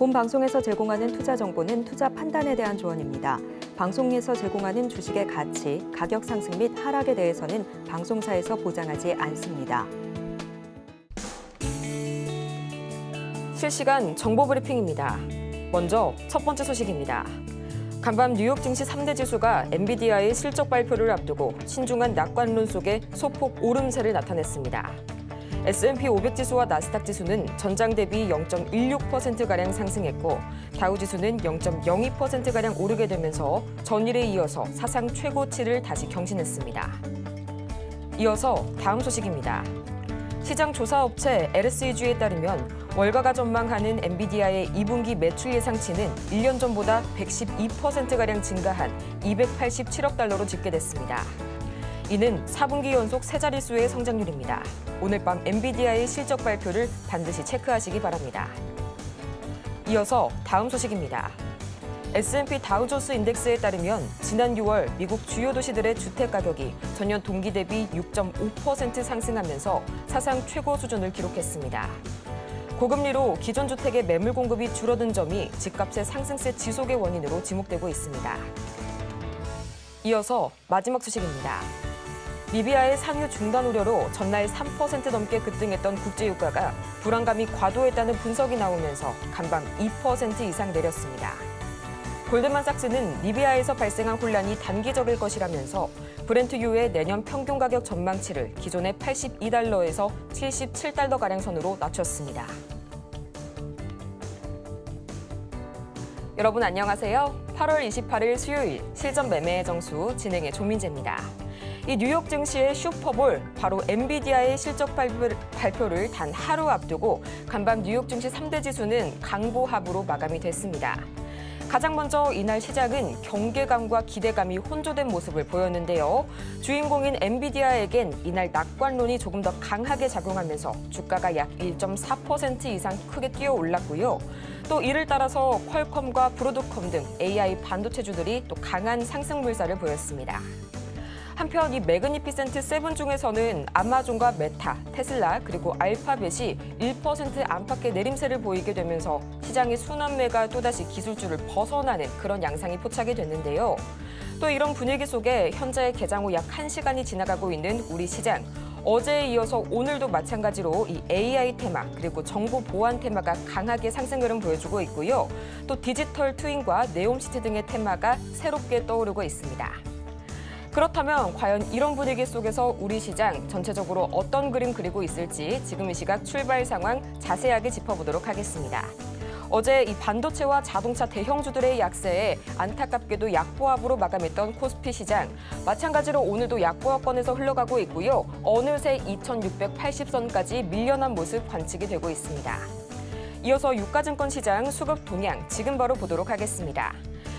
본 방송에서 제공하는 투자 정보는 투자 판단에 대한 조언입니다. 방송에서 제공하는 주식의 가치, 가격 상승 및 하락에 대해서는 방송사에서 보장하지 않습니다. 실시간 정보 브리핑입니다. 먼저 첫 번째 소식입니다. 간밤 뉴욕 증시 3대 지수가 엔비디아의 실적 발표를 앞두고 신중한 낙관론 속에 소폭 오름세를 나타냈습니다. S&P 500 지수와 나스닥 지수는 전장 대비 0.16%가량 상승했고 다우 지수는 0.02%가량 오르게 되면서 전일에 이어서 사상 최고치를 다시 경신했습니다. 이어서 다음 소식입니다. 시장 조사 업체 LSEG에 따르면 월가가 전망하는 엔비디아의 2분기 매출 예상치는 1년 전보다 112%가량 증가한 287억 달러로 집계됐습니다. 이는 4분기 연속 세 자릿수의 성장률입니다. 오늘 밤 엔비디아의 실적 발표를 반드시 체크하시기 바랍니다. 이어서 다음 소식입니다. S&P 다우존스 인덱스에 따르면 지난 6월 미국 주요 도시들의 주택 가격이 전년 동기 대비 6.5% 상승하면서 사상 최고 수준을 기록했습니다. 고금리로 기존 주택의 매물 공급이 줄어든 점이 집값의 상승세 지속의 원인으로 지목되고 있습니다. 이어서 마지막 소식입니다. 리비아의 상유 중단 우려로 전날 3% 넘게 급등했던 국제유가가 불안감이 과도했다는 분석이 나오면서 간밤 2% 이상 내렸습니다. 골드만삭스는 리비아에서 발생한 혼란이 단기적일 것이라면서 브렌트유의 내년 평균 가격 전망치를 기존의 82달러에서 77달러가량 선으로 낮췄습니다. 여러분 안녕하세요. 8월 28일 수요일 실전 매매의 정수 진행의 조민재입니다. 이 뉴욕 증시의 슈퍼볼 바로 엔비디아의 실적 발표를, 단 하루 앞두고 간밤 뉴욕 증시 3대 지수는 강보합으로 마감이 됐습니다. 가장 먼저 이날 시장은 경계감과 기대감이 혼조된 모습을 보였는데요. 주인공인 엔비디아에겐 이날 낙관론이 조금 더 강하게 작용하면서 주가가 약 1.4% 이상 크게 뛰어 올랐고요. 또 이를 따라서 퀄컴과 브로드컴 등 AI 반도체주들이 또 강한 상승 물살을 보였습니다. 한편 이 Magnificent Seven 중에서는 아마존과 메타, 테슬라 그리고 알파벳이 1% 안팎의 내림세를 보이게 되면서 시장의 순환매가 또다시 기술주를 벗어나는 그런 양상이 포착이 됐는데요. 또 이런 분위기 속에 현재 개장 후 약 1시간이 지나가고 있는 우리 시장. 어제에 이어서 오늘도 마찬가지로 이 AI 테마 그리고 정보 보안 테마가 강하게 상승 흐름 보여주고 있고요. 또 디지털 트윈과 네옴시티 등의 테마가 새롭게 떠오르고 있습니다. 그렇다면 과연 이런 분위기 속에서 우리 시장 전체적으로 어떤 그림 그리고 있을지 지금 이 시각 출발 상황 자세하게 짚어보도록 하겠습니다. 어제 이 반도체와 자동차 대형주들의 약세에 안타깝게도 약보합으로 마감했던 코스피 시장. 마찬가지로 오늘도 약보합권에서 흘러가고 있고요. 어느새 2680선까지 밀려난 모습 관측이 되고 있습니다. 이어서 유가증권 시장 수급 동향 지금 바로 보도록 하겠습니다.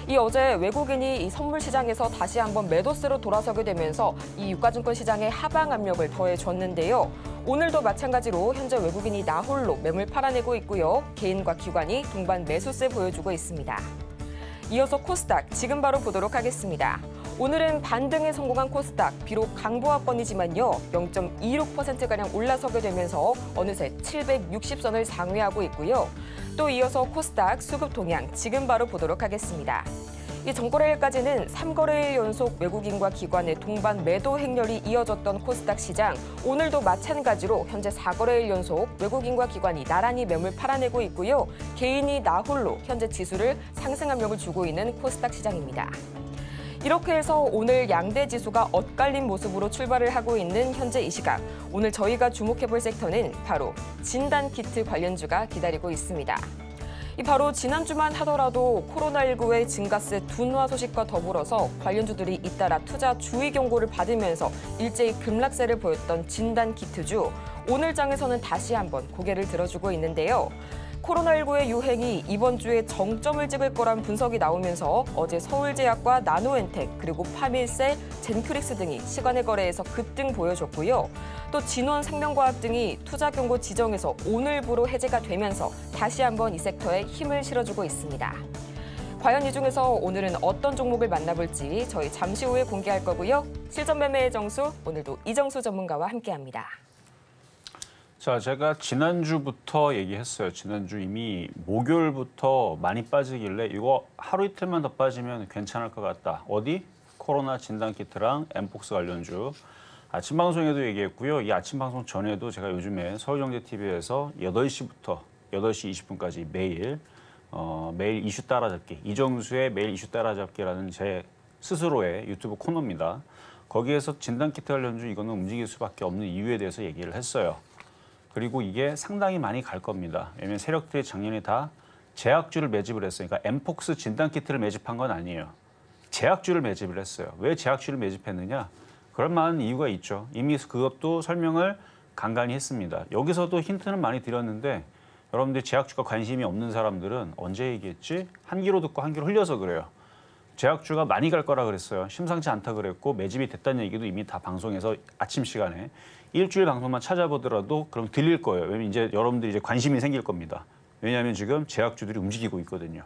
이 어제 외국인이 이 선물 시장에서 다시 한번 매도세로 돌아서게 되면서 이 유가증권 시장에 하방 압력을 더해줬는데요. 오늘도 마찬가지로 현재 외국인이 나홀로 매물 팔아내고 있고요. 개인과 기관이 동반 매수세 보여주고 있습니다. 이어서 코스닥 지금 바로 보도록 하겠습니다. 오늘은 반등에 성공한 코스닥 비록 강보합권이지만요 0.26%가량 올라서게 되면서 어느새 760선을 상회하고 있고요. 또 이어서 코스닥 수급 동향 지금 바로 보도록 하겠습니다. 이 정거래일까지는 3거래일 연속 외국인과 기관의 동반 매도 행렬이 이어졌던 코스닥 시장. 오늘도 마찬가지로 현재 4거래일 연속 외국인과 기관이 나란히 매물 팔아내고 있고요. 개인이 나홀로 현재 지수를 상승 압력을 주고 있는 코스닥 시장입니다. 이렇게 해서 오늘 양대 지수가 엇갈린 모습으로 출발을 하고 있는 현재 이 시각. 오늘 저희가 주목해볼 섹터는 바로 진단키트 관련주가 기다리고 있습니다. 이 바로 지난주만 하더라도 코로나19의 증가세 둔화 소식과 더불어서 관련주들이 잇따라 투자 주의 경고를 받으면서 일제히 급락세를 보였던 진단키트주. 오늘 장에서는 다시 한번 고개를 들어주고 있는데요. 코로나19의 유행이 이번 주에 정점을 찍을 거란 분석이 나오면서 어제 서울제약과 나노엔텍 그리고 파밀셀, 젠큐릭스 등이 시간의 거래에서 급등 보여줬고요. 또 진원 생명과학 등이 투자 경고 지정에서 오늘부로 해제가 되면서 다시 한번 이 섹터에 힘을 실어주고 있습니다. 과연 이 중에서 오늘은 어떤 종목을 만나볼지 저희 잠시 후에 공개할 거고요. 실전 매매의 정수 오늘도 이정수 전문가와 함께합니다. 자, 제가 지난주부터 얘기했어요. 지난주 이미 목요일부터 많이 빠지길래 이거 하루 이틀만 더 빠지면 괜찮을 것 같다. 어디? 코로나 진단 키트랑 엠폭스 관련주. 아침 방송에도 얘기했고요. 이 아침 방송 전에도 제가 요즘에 서울경제TV에서 8시부터 8시 20분까지 매일 어, 매일 이슈 따라잡기 이정수의 매일 이슈 따라잡기라는 제 스스로의 유튜브 코너입니다. 거기에서 진단 키트 관련주 이거는 움직일 수밖에 없는 이유에 대해서 얘기를 했어요. 그리고 이게 상당히 많이 갈 겁니다. 왜냐하면 세력들이 작년에 다 제약주를 매집을 했어요. 그러니까 엠폭스 진단 키트를 매집한 건 아니에요. 제약주를 매집을 했어요. 왜 제약주를 매집했느냐? 그럴 만한 이유가 있죠. 이미 그것도 설명을 간간히 했습니다. 여기서도 힌트는 많이 드렸는데 여러분들 제약주가 관심이 없는 사람들은 언제 얘기했지? 한 귀로 듣고 한 귀로 흘려서 그래요. 제약주가 많이 갈 거라 그랬어요. 심상치 않다 그랬고 매집이 됐다는 얘기도 이미 다 방송에서 아침 시간에 일주일 방송만 찾아보더라도 그럼 들릴 거예요. 왜냐면 이제 여러분들이 이제 관심이 생길 겁니다. 왜냐하면 지금 제약주들이 움직이고 있거든요.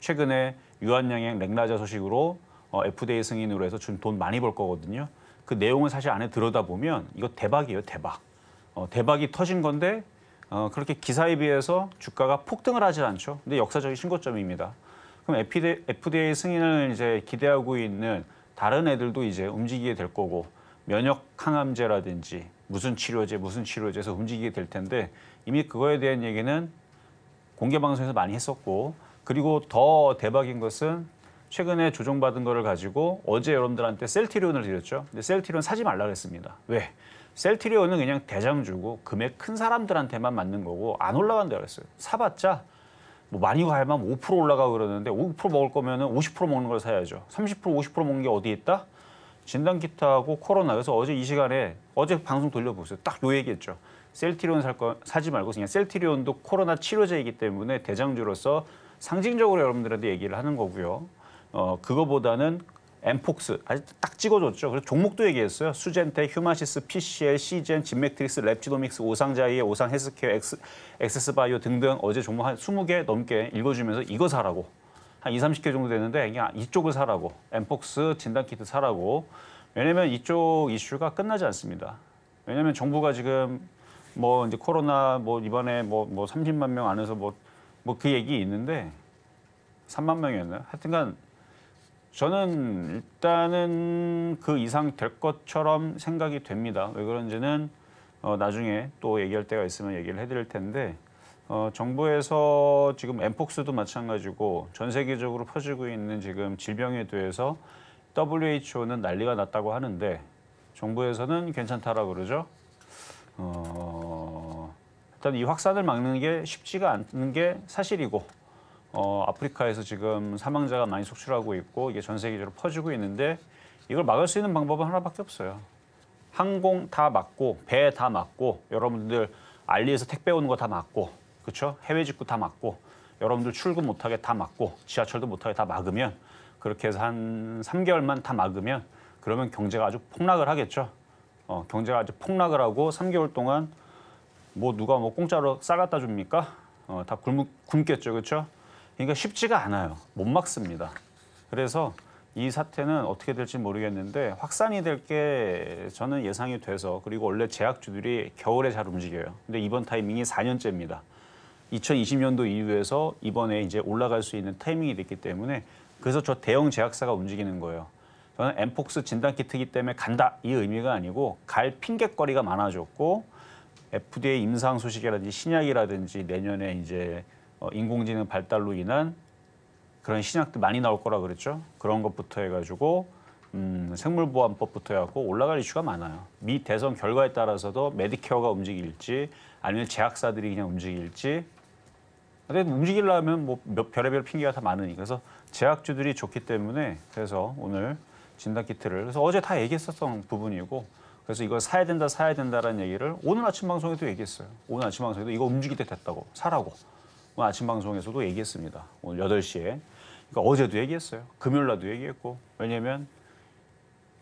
최근에 유한양행 렉라자 소식으로 어, FDA 승인으로 해서 지금 돈 많이 벌 거거든요. 그 내용을 사실 안에 들여다보면 이거 대박이에요, 대박. 어, 대박이 터진 건데 어, 그렇게 기사에 비해서 주가가 폭등을 하지 않죠. 근데 역사적인 신고점입니다. 그럼 FDA, 승인을 이제 기대하고 있는 다른 애들도 이제 움직이게 될 거고 면역 항암제라든지 무슨 치료제 무슨 치료제에서 움직이게 될 텐데 이미 그거에 대한 얘기는 공개 방송에서 많이 했었고 그리고 더 대박인 것은 최근에 조정받은 거를 가지고 어제 여러분들한테 셀티리온을 드렸죠. 근데 셀티리온 사지 말라 그랬습니다. 왜? 셀티리온은 그냥 대장주고 금액 큰 사람들한테만 맞는 거고 안 올라간다 그랬어요. 사봤자 뭐 많이 가야만 5% 올라가고 그러는데 5% 먹을 거면 은 50% 먹는 걸 사야죠. 30% 50% 먹는 게 어디 있다? 진단 키트하고 코로나. 그래서 어제 이 시간에 어제 방송 돌려보세요. 딱 요 얘기했죠. 셀트리온 살 거 사지 말고 그냥 셀트리온도 코로나 치료제이기 때문에 대장주로서 상징적으로 여러분들한테 얘기를 하는 거고요. 어 그거보다는 엠폭스 아주 딱 찍어줬죠. 그래서 종목도 얘기했어요. 수젠텍, 휴마시스, PCL, 씨젠, 진매트릭스, 랩지노믹스, 오상자이엘, 오상 헬스케어, 엑스, 엑세스바이오 등등 어제 종목 한 20개 넘게 읽어주면서 이거 사라고 한 2, 30개 정도 되는데 그냥 이쪽을 사라고 엠폭스 진단키트 사라고 왜냐면 이쪽 이슈가 끝나지 않습니다. 왜냐면 정부가 지금 뭐 이제 코로나 뭐 이번에 뭐 뭐 30만 명 안에서 뭐 뭐 그 얘기 있는데 3만 명이었나요? 하여튼간 저는 일단은 그 이상 될 것처럼 생각이 됩니다. 왜 그런지는 어, 나중에 또 얘기할 때가 있으면 얘기를 해드릴 텐데 어, 정부에서 지금 엠폭스도 마찬가지고 전 세계적으로 퍼지고 있는 지금 질병에 대해서 WHO는 난리가 났다고 하는데 정부에서는 괜찮다라 그러죠. 어, 일단 이 확산을 막는 게 쉽지가 않은 게 사실이고 어, 아프리카에서 지금 사망자가 많이 속출하고 있고 이게 전 세계적으로 퍼지고 있는데 이걸 막을 수 있는 방법은 하나밖에 없어요. 항공 다 막고 배 다 막고 여러분들 알리에서 택배 오는 거 다 막고 그렇죠? 해외 직구 다 막고 여러분들 출근 못하게 다 막고 지하철도 못하게 다 막으면 그렇게 해서 한 3개월만 다 막으면 그러면 경제가 아주 폭락을 하겠죠. 어, 경제가 아주 폭락을 하고 3개월 동안 뭐 누가 뭐 공짜로 싸 갖다 줍니까? 어, 다 굶, 굶겠죠, 그렇죠? 그러니까 쉽지가 않아요. 못 막습니다. 그래서 이 사태는 어떻게 될지 모르겠는데 확산이 될 게 저는 예상이 돼서 그리고 원래 제약주들이 겨울에 잘 움직여요. 근데 이번 타이밍이 4년째입니다. 2020년도 이후에서 이번에 이제 올라갈 수 있는 타이밍이 됐기 때문에 그래서 저 대형 제약사가 움직이는 거예요. 저는 엠폭스 진단 키트이기 때문에 간다 이 의미가 아니고 갈 핑계거리가 많아졌고 FDA 임상 소식이라든지 신약이라든지 내년에 이제 어, 인공지능 발달로 인한 그런 신약들 많이 나올 거라 그랬죠. 그런 것부터 해가지고 음, 생물보안법부터 해갖고 올라갈 이슈가 많아요. 미 대선 결과에 따라서도 메디케어가 움직일지 아니면 제약사들이 그냥 움직일지 근데 움직이려면 뭐 몇 별의별 핑계가 다 많으니까 그래서 제약주들이 좋기 때문에 그래서 오늘 진단 키트를 그래서 어제 다 얘기했었던 부분이고 그래서 이걸 사야 된다 사야 된다라는 얘기를 오늘 아침 방송에도 얘기했어요. 오늘 아침 방송에도 이거 움직일 때 됐다고 사라고 아침 방송에서도 얘기했습니다. 오늘 8시에 그러니까 어제도 얘기했어요. 금요일 날도 얘기했고 왜냐면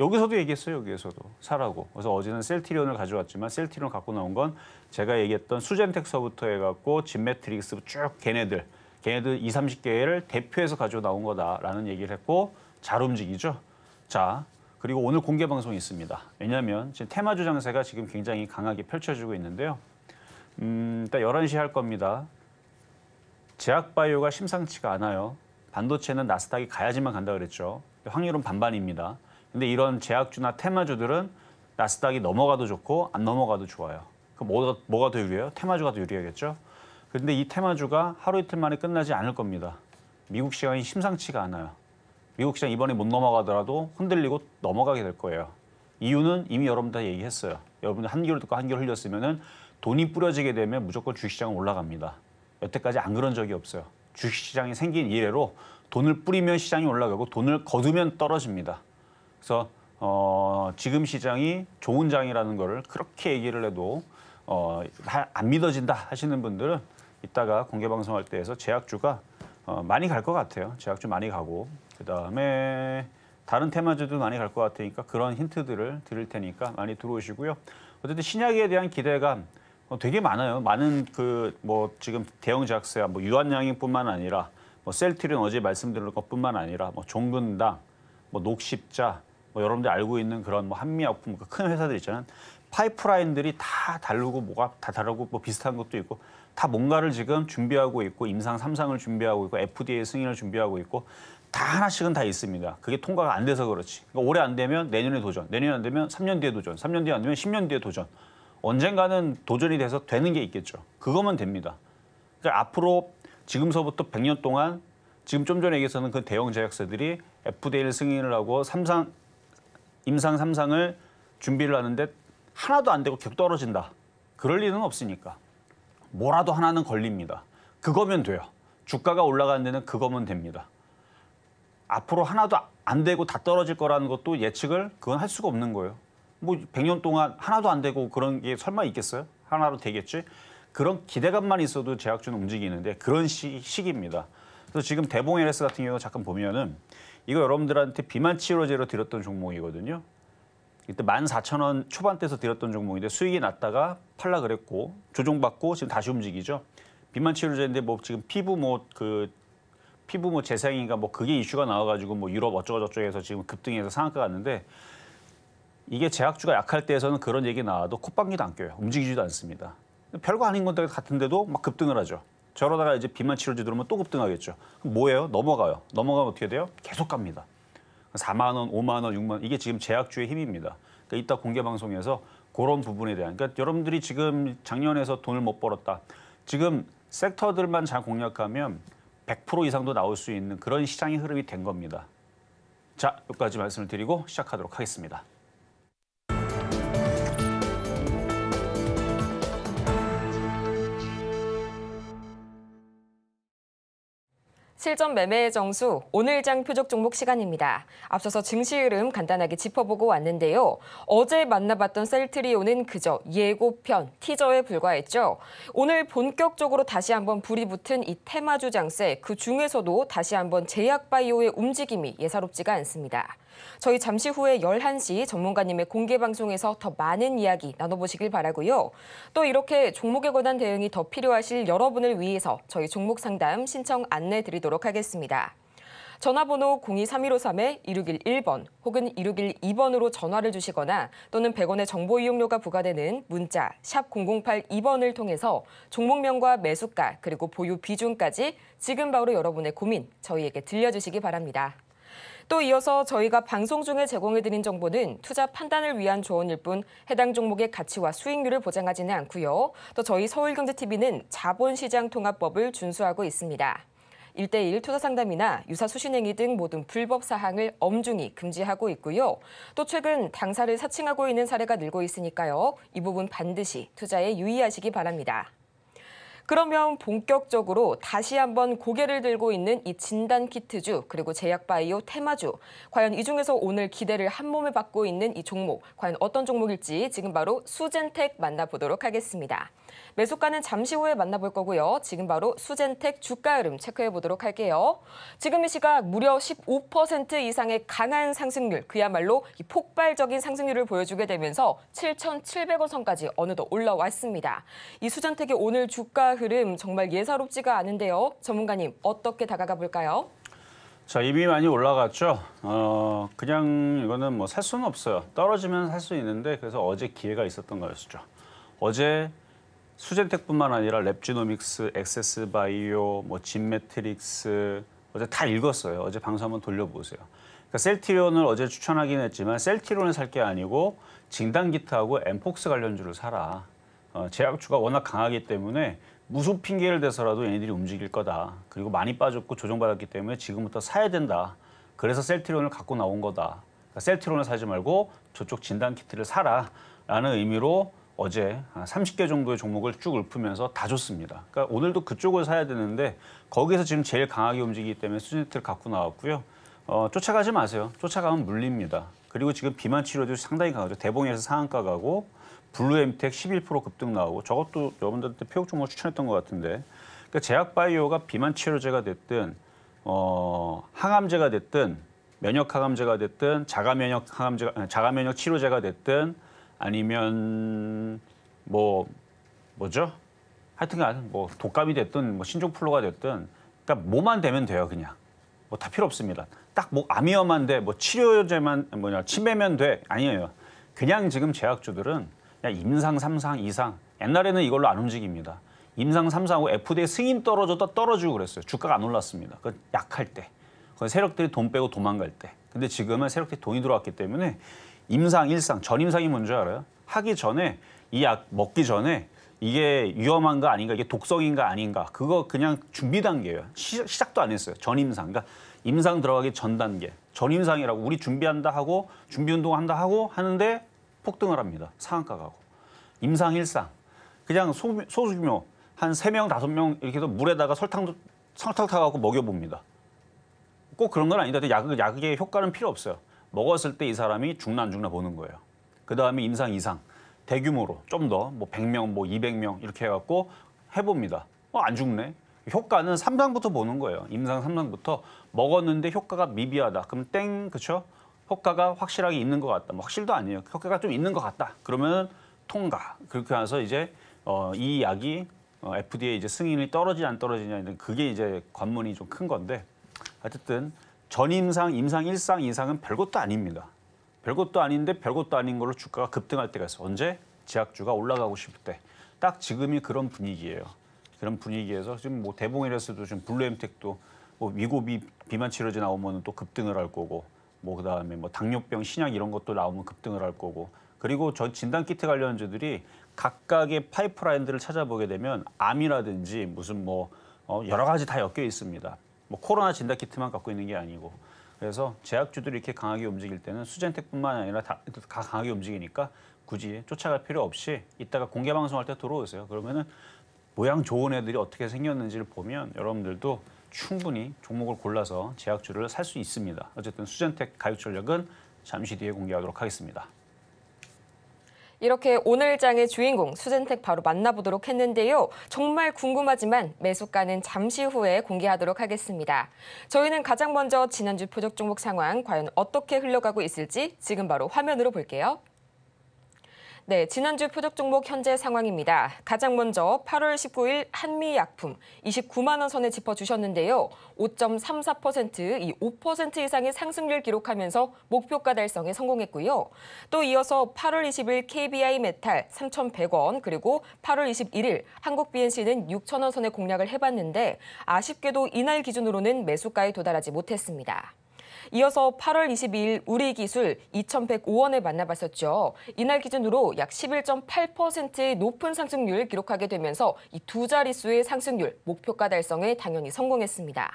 여기서도 얘기했어요. 여기에서도 사라고. 그래서 어제는 셀티리온을 가져왔지만 셀티리온 갖고 나온 건 제가 얘기했던 수젠텍서부터 해갖고 진매트릭스 쭉 걔네들 걔네들 2, 30개를 대표해서 가져 나온 거다라는 얘기를 했고 잘 움직이죠. 자 그리고 오늘 공개 방송이 있습니다. 왜냐하면 지금 테마주 장세가 지금 굉장히 강하게 펼쳐지고 있는데요. 음, 일단 11시 할 겁니다. 제약바이오가 심상치가 않아요. 반도체는 나스닥이 가야지만 간다 그랬죠. 확률은 반반입니다. 근데 이런 제약주나 테마주들은 나스닥이 넘어가도 좋고 안 넘어가도 좋아요. 그 뭐가, 뭐가 더 유리해요? 테마주가 더 유리하겠죠. 근데 이 테마주가 하루 이틀 만에 끝나지 않을 겁니다. 미국 시장이 심상치가 않아요. 미국 시장 이번에 못 넘어가더라도 흔들리고 넘어가게 될 거예요. 이유는 이미 여러분 다 얘기했어요. 여러분들 한 귀를 듣고 한 귀를 흘렸으면은 돈이 뿌려지게 되면 무조건 주식시장은 올라갑니다. 여태까지 안 그런 적이 없어요. 주식시장이 생긴 이래로 돈을 뿌리면 시장이 올라가고 돈을 거두면 떨어집니다. 그래서 어, 지금 시장이 좋은 장이라는 거를 그렇게 얘기를 해도 어, 하- 안 믿어진다 하시는 분들은 이따가 공개 방송할 때에서 제약주가 어, 많이 갈 것 같아요. 제약주 많이 가고 그 다음에 다른 테마주도 많이 갈 것 같으니까 그런 힌트들을 드릴 테니까 많이 들어오시고요. 어쨌든 신약에 대한 기대감 어, 되게 많아요. 많은 그 뭐 지금 대형 제약사야 뭐 유한양행뿐만 아니라 뭐 셀트리온 어제 말씀드린 것뿐만 아니라 뭐 종근당, 뭐 녹십자, 뭐 여러분들 알고 있는 그런 뭐 한미약품 그큰 회사들 있잖아요. 파이프라인들이 다 다르고 뭐가 다 다르고 뭐 비슷한 것도 있고 다 뭔가를 지금 준비하고 있고 임상 삼상을 준비하고 있고 FDA 승인을 준비하고 있고 다 하나씩은 다 있습니다. 그게 통과가 안 돼서 그렇지. 그러니까 올해 안 되면 내년에 도전, 내년 안 되면 3년 뒤에 도전, 3년 뒤에 안 되면 10년 뒤에 도전. 언젠가는 도전이 돼서 되는 게 있겠죠. 그거면 됩니다. 그러니까 앞으로 지금서부터 100년 동안 지금 좀 전에 얘기했었는 그 대형 제약사들이 FDA 승인을 하고 삼상 임상 삼상을 준비를 하는데 하나도 안 되고 계속 떨어진다. 그럴 리는 없으니까. 뭐라도 하나는 걸립니다. 그거면 돼요. 주가가 올라가는 데는 그거면 됩니다. 앞으로 하나도 안 되고 다 떨어질 거라는 것도 예측을 그건 할 수가 없는 거예요. 뭐 100년 동안 하나도 안 되고 그런 게 설마 있겠어요? 하나로 되겠지? 그런 기대감만 있어도 제약주는 움직이는데 그런 시, 시기입니다. 그래서 지금 대봉 LS 같은 경우 잠깐 보면은 이거 여러분들한테 비만 치료제로 드렸던 종목이거든요. 이때 14,000원 초반대에서 드렸던 종목인데 수익이 났다가 팔라 그랬고 조정받고 지금 다시 움직이죠. 비만 치료제인데 뭐 지금 피부 뭐그 피부 뭐 재생인가 뭐 그게 이슈가 나와가지고 뭐 유럽 어쩌고 저쩌고 해서 지금 급등해서 상한가 갔는데 이게 제약주가 약할 때에서는 그런 얘기 나와도 콧방귀도 안 껴요. 움직이지도 않습니다. 별거 아닌 건데 같은데도 막 급등을 하죠. 저러다가 이제 비만 치료제 들어오면 또 급등하겠죠. 그럼 뭐예요? 넘어가요. 넘어가면 어떻게 돼요? 계속 갑니다. 4만 원, 5만 원, 6만 원 이게 지금 제약주의 힘입니다. 그러니까 이따 공개 방송에서 그런 부분에 대한 그러니까 여러분들이 지금 작년에서 돈을 못 벌었다. 지금 섹터들만 잘 공략하면 100% 이상도 나올 수 있는 그런 시장의 흐름이 된 겁니다. 자, 여기까지 말씀을 드리고 시작하도록 하겠습니다. 실전 매매의 정수 오늘장 표적 종목 시간입니다. 앞서서 증시 흐름 간단하게 짚어보고 왔는데요. 어제 만나봤던 셀트리온은 그저 예고편, 티저에 불과했죠. 오늘 본격적으로 다시 한번 불이 붙은 이 테마주 장세 그 중에서도 다시 한번 제약바이오의 움직임이 예사롭지가 않습니다. 저희 잠시 후에 11시 전문가님의 공개 방송에서 더 많은 이야기 나눠보시길 바라고요. 또 이렇게 종목에 관한 대응이 더 필요하실 여러분을 위해서 저희 종목 상담 신청 안내 드리도록 하겠습니다. 전화번호 023153-1611번 혹은 1612번으로 전화를 주시거나 또는 100원의 정보 이용료가 부과되는 문자 샵 0082번을 통해서 종목명과 매수가 그리고 보유 비중까지 지금 바로 여러분의 고민 저희에게 들려주시기 바랍니다. 또 이어서 저희가 방송 중에 제공해드린 정보는 투자 판단을 위한 조언일 뿐 해당 종목의 가치와 수익률을 보장하지는 않고요. 또 저희 서울경제TV는 자본시장통합법을 준수하고 있습니다. 1대1 투자 상담이나 유사 수신행위 등 모든 불법 사항을 엄중히 금지하고 있고요. 또 최근 당사를 사칭하고 있는 사례가 늘고 있으니까요. 이 부분 반드시 투자에 유의하시기 바랍니다. 그러면 본격적으로 다시 한번 고개를 들고 있는 이 진단 키트주 그리고 제약바이오 테마주 과연 이 중에서 오늘 기대를 한 몸에 받고 있는 이 종목 과연 어떤 종목일지 지금 바로 수젠텍 만나보도록 하겠습니다. 매수가는 잠시 후에 만나볼 거고요. 지금 바로 수젠텍 주가 흐름 체크해 보도록 할게요. 지금 이 시각 무려 15% 이상의 강한 상승률, 그야말로 이 폭발적인 상승률을 보여주게 되면서 7,700원 선까지 어느덧 올라왔습니다. 이 수젠텍의 오늘 주가 흐름 정말 예사롭지가 않은데요. 전문가님 어떻게 다가가 볼까요? 자, 이미 많이 올라갔죠. 어, 그냥 이거는 뭐 살 수는 없어요. 떨어지면 살 수 있는데 그래서 어제 기회가 있었던 거였죠. 어제 수젠텍뿐만 아니라 랩지노믹스, 엑세스바이오, 뭐 진매트릭스 어제 다 읽었어요. 어제 방송 한번 돌려보세요. 그러니까 셀티론을 어제 추천하긴 했지만 셀티론을 살 게 아니고 진단키트하고 엠폭스 관련주를 사라. 어, 제약주가 워낙 강하기 때문에 무슨 핑계를 대서라도 얘네들이 움직일 거다. 그리고 많이 빠졌고 조정받았기 때문에 지금부터 사야 된다. 그래서 셀티론을 갖고 나온 거다. 그러니까 셀티론을 사지 말고 저쪽 진단키트를 사라 라는 의미로 어제 한 30개 정도의 종목을 쭉 읊으면서 다 줬습니다. 그러니까 오늘도 그쪽을 사야 되는데 거기서 지금 제일 강하게 움직이기 때문에 수진트를 갖고 나왔고요. 어, 쫓아가지 마세요. 쫓아가면 물립니다. 그리고 지금 비만 치료도 상당히 강하죠. 대봉에서 상한가 가고 블루엠텍 11% 급등 나오고 저것도 여러분들한테 폐옥 종목 추천했던 것 같은데 그러니까 제약바이오가 비만 치료제가 됐든 어, 항암제가 됐든 면역 항암제가 됐든 자가 면역 항암제가 자가 면역 치료제가 됐든 아니면 뭐 뭐죠? 하여튼간 뭐 독감이 됐든 뭐 신종플루가 됐든 그러니까 뭐만 되면 돼요 그냥 뭐 다 필요 없습니다. 딱 뭐 암이염한데 뭐 치료제만 뭐냐 치매면 돼 아니에요. 그냥 지금 제약주들은 그냥 임상, 삼상, 이상 옛날에는 이걸로 안 움직입니다. 임상, 삼상하고 FDA 승인 떨어졌다 떨어지고 그랬어요. 주가가 안 올랐습니다. 그 약할 때. 그 세력들이 돈 빼고 도망갈 때. 근데 지금은 세력들이 돈이 들어왔기 때문에 임상, 일상, 전임상이 뭔지 알아요? 하기 전에 이 약 먹기 전에 이게 위험한가 아닌가 이게 독성인가 아닌가 그거 그냥 준비 단계예요. 시, 시작도 안 했어요. 전임상. 그러니까 임상 들어가기 전 단계. 전임상이라고 우리 준비한다 하고 준비 운동 한다 하고 하는데 폭등을 합니다. 상한가 가고. 임상 일상. 그냥 소, 소규모 한 세 명 다섯 명 이렇게 해서 물에다가 설탕 설탕 타갖고 먹여봅니다. 꼭 그런 건 아니다. 약, 약의 효과는 필요 없어요. 먹었을 때 이 사람이 죽나 안 죽나 보는 거예요. 그 다음에 임상 이상. 대규모로 좀 더 뭐 100명, 뭐 200명 이렇게 해갖고 해봅니다. 어, 안 죽네. 효과는 삼상부터 보는 거예요. 임상 삼상부터 먹었는데 효과가 미비하다. 그럼 땡, 그쵸? 효과가 확실하게 있는 것 같다. 뭐 확실도 아니에요. 효과가 좀 있는 것 같다. 그러면 통과. 그렇게 해서 이제 어, 이 약이 어, FDA 이제 승인이 떨어지냐 안 떨어지냐 그게 이제 관문이 좀 큰 건데 어쨌든 전임상, 임상 일상이상은 별것도 아닙니다. 별것도 아닌데 별것도 아닌 걸로 주가가 급등할 때가 있어. 언제? 제약주가 올라가고 싶을 때. 딱 지금이 그런 분위기예요. 그런 분위기에서 지금 뭐 대봉이라서도 지금 블루엠텍도 뭐 위고비 비만 치료제 나오면 또 급등을 할 거고 뭐 그다음에 뭐 당뇨병 신약 이런 것도 나오면 급등을 할 거고 그리고 저 진단 키트 관련주들이 각각의 파이프라인들을 찾아보게 되면 암이라든지 무슨 뭐 어, 여러 가지 다 엮여 있습니다. 뭐 코로나 진단 키트만 갖고 있는 게 아니고 그래서 제약주들이 이렇게 강하게 움직일 때는 수젠텍뿐만 아니라 다, 다 강하게 움직이니까 굳이 쫓아갈 필요 없이 이따가 공개 방송할 때 들어오세요. 그러면은 모양 좋은 애들이 어떻게 생겼는지를 보면 여러분들도 충분히 종목을 골라서 제약주를 살 수 있습니다. 어쨌든 수젠텍 가격 전략은 잠시 뒤에 공개하도록 하겠습니다. 이렇게 오늘 장의 주인공 수젠텍 바로 만나보도록 했는데요. 정말 궁금하지만 매수가는 잠시 후에 공개하도록 하겠습니다. 저희는 가장 먼저 지난주 표적 종목 상황 과연 어떻게 흘러가고 있을지 지금 바로 화면으로 볼게요. 네, 지난주 표적 종목 현재 상황입니다. 가장 먼저 8월 19일 한미약품 29만 원 선에 짚어주셨는데요. 5.34%, 이 5% 이상의 상승률 기록하면서 목표가 달성에 성공했고요. 또 이어서 8월 20일 KBI 메탈 3,100원, 그리고 8월 21일 한국비엔씨는 6천 원 선에 공략을 해봤는데 아쉽게도 이날 기준으로는 매수가에 도달하지 못했습니다. 이어서 8월 22일 우리 기술 2,105원에 만나봤었죠. 이날 기준으로 약 11.8%의 높은 상승률 기록하게 되면서 이 두 자릿수의 상승률 목표가 달성에 당연히 성공했습니다.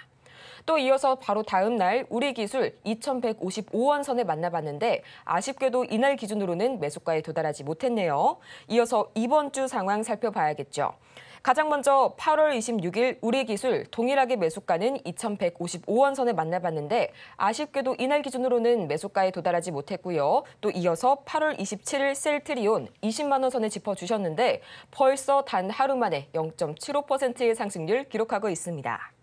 또 이어서 바로 다음 날 우리 기술 2,155원 선에 만나봤는데 아쉽게도 이날 기준으로는 매수가에 도달하지 못했네요. 이어서 이번 주 상황 살펴봐야겠죠. 가장 먼저 8월 26일 우리 기술 동일하게 매수가는 2,155원 선에 만나봤는데 아쉽게도 이날 기준으로는 매수가에 도달하지 못했고요. 또 이어서 8월 27일 셀트리온 20만 원 선에 짚어주셨는데 벌써 단 하루 만에 0.75%의 상승률 기록하고 있습니다.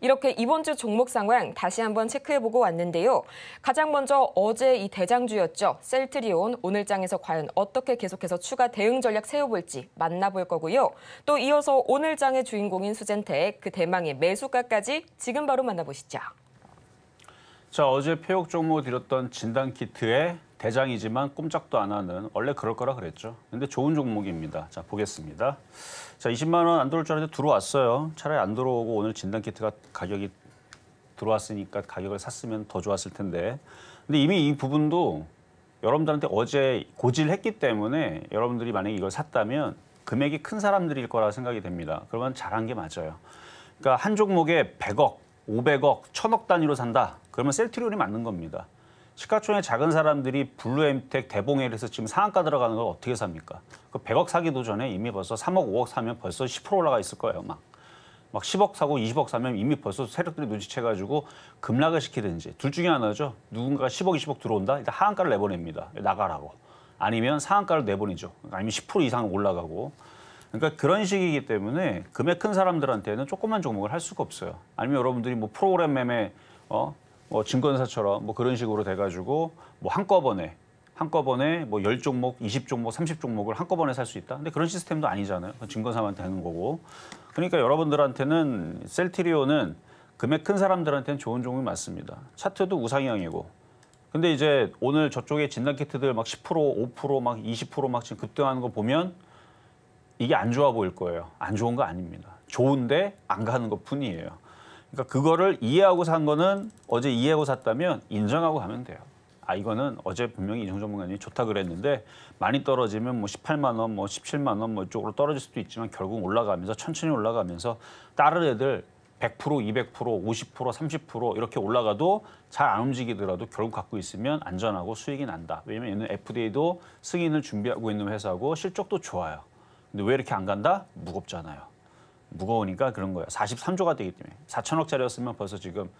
이렇게 이번 주 종목 상황 다시 한번 체크해보고 왔는데요. 가장 먼저 어제 이 대장주였죠. 셀트리온 오늘 장에서 과연 어떻게 계속해서 추가 대응 전략 세워볼지 만나볼 거고요. 또 이어서 오늘 장의 주인공인 수젠텍 그 대망의 매수가까지 지금 바로 만나보시죠. 자 어제 폐역 종목 드렸던 진단 키트의 대장이지만 꼼짝도 안 하는 원래 그럴 거라 그랬죠. 근데 좋은 종목입니다. 자 보겠습니다. 자 20만 원 안 들어올 줄 알았는데 들어왔어요. 차라리 안 들어오고 오늘 진단 키트가 가격이 들어왔으니까 가격을 샀으면 더 좋았을 텐데. 근데 이미 이 부분도 여러분들한테 어제 고질했기 때문에 여러분들이 만약에 이걸 샀다면 금액이 큰 사람들일 거라 생각이 됩니다. 그러면 잘한 게 맞아요. 그러니까 한 종목에 100억, 500억, 1000억 단위로 산다. 그러면 셀트리온이 맞는 겁니다. 시가총액 작은 사람들이 블루엠텍, 대봉엘에서 지금 상한가 들어가는 걸 어떻게 삽니까? 그 100억 사기도 전에 이미 벌써 3억, 5억 사면 벌써 10% 올라가 있을 거예요, 막. 막 10억 사고 20억 사면 이미 벌써 세력들이 눈치채가지고 급락을 시키든지 둘 중에 하나죠. 누군가가 10억, 20억 들어온다. 일단 하한가를 내보냅니다. 나가라고. 아니면 상한가를 내보내죠. 아니면 10% 이상 올라가고. 그러니까 그런 식이기 때문에 금액 큰 사람들한테는 조그만 종목을 할 수가 없어요. 아니면 여러분들이 뭐 프로그램 매매, 어, 뭐 증권사처럼 뭐 그런 식으로 돼가지고 뭐 한꺼번에 한꺼번에 뭐 10종목, 20종목, 30종목을 한꺼번에 살 수 있다. 근데 그런 시스템도 아니잖아요. 증권사만 되는 거고. 그러니까 여러분들한테는 셀트리온은 금액 큰 사람들한테는 좋은 종목이 맞습니다. 차트도 우상향이고. 근데 이제 오늘 저쪽에 진단 키트들 막 10%, 5%막 20%막 지금 급등하는 거 보면 이게 안 좋아 보일 거예요. 안 좋은 거 아닙니다. 좋은데 안 가는 것 뿐이에요. 그러니까 그거를 이해하고 산 거는 어제 이해하고 샀다면 인정하고 가면 돼요. 아 이거는 어제 분명히 이정 전문가님이 좋다 그랬는데 많이 떨어지면 뭐 18만 원, 뭐 17만 원 뭐 이쪽으로 떨어질 수도 있지만 결국 올라가면서 천천히 올라가면서 다른 애들 100%, 200%, 50%, 30% 이렇게 올라가도 잘 안 움직이더라도 결국 갖고 있으면 안전하고 수익이 난다. 왜냐면 얘는 FDA도 승인을 준비하고 있는 회사고 실적도 좋아요. 근데 왜 이렇게 안 간다? 무겁잖아요. 무거우니까 그런 거예요. 43조가 되기 때문에 4천억짜리였으면 벌써 지금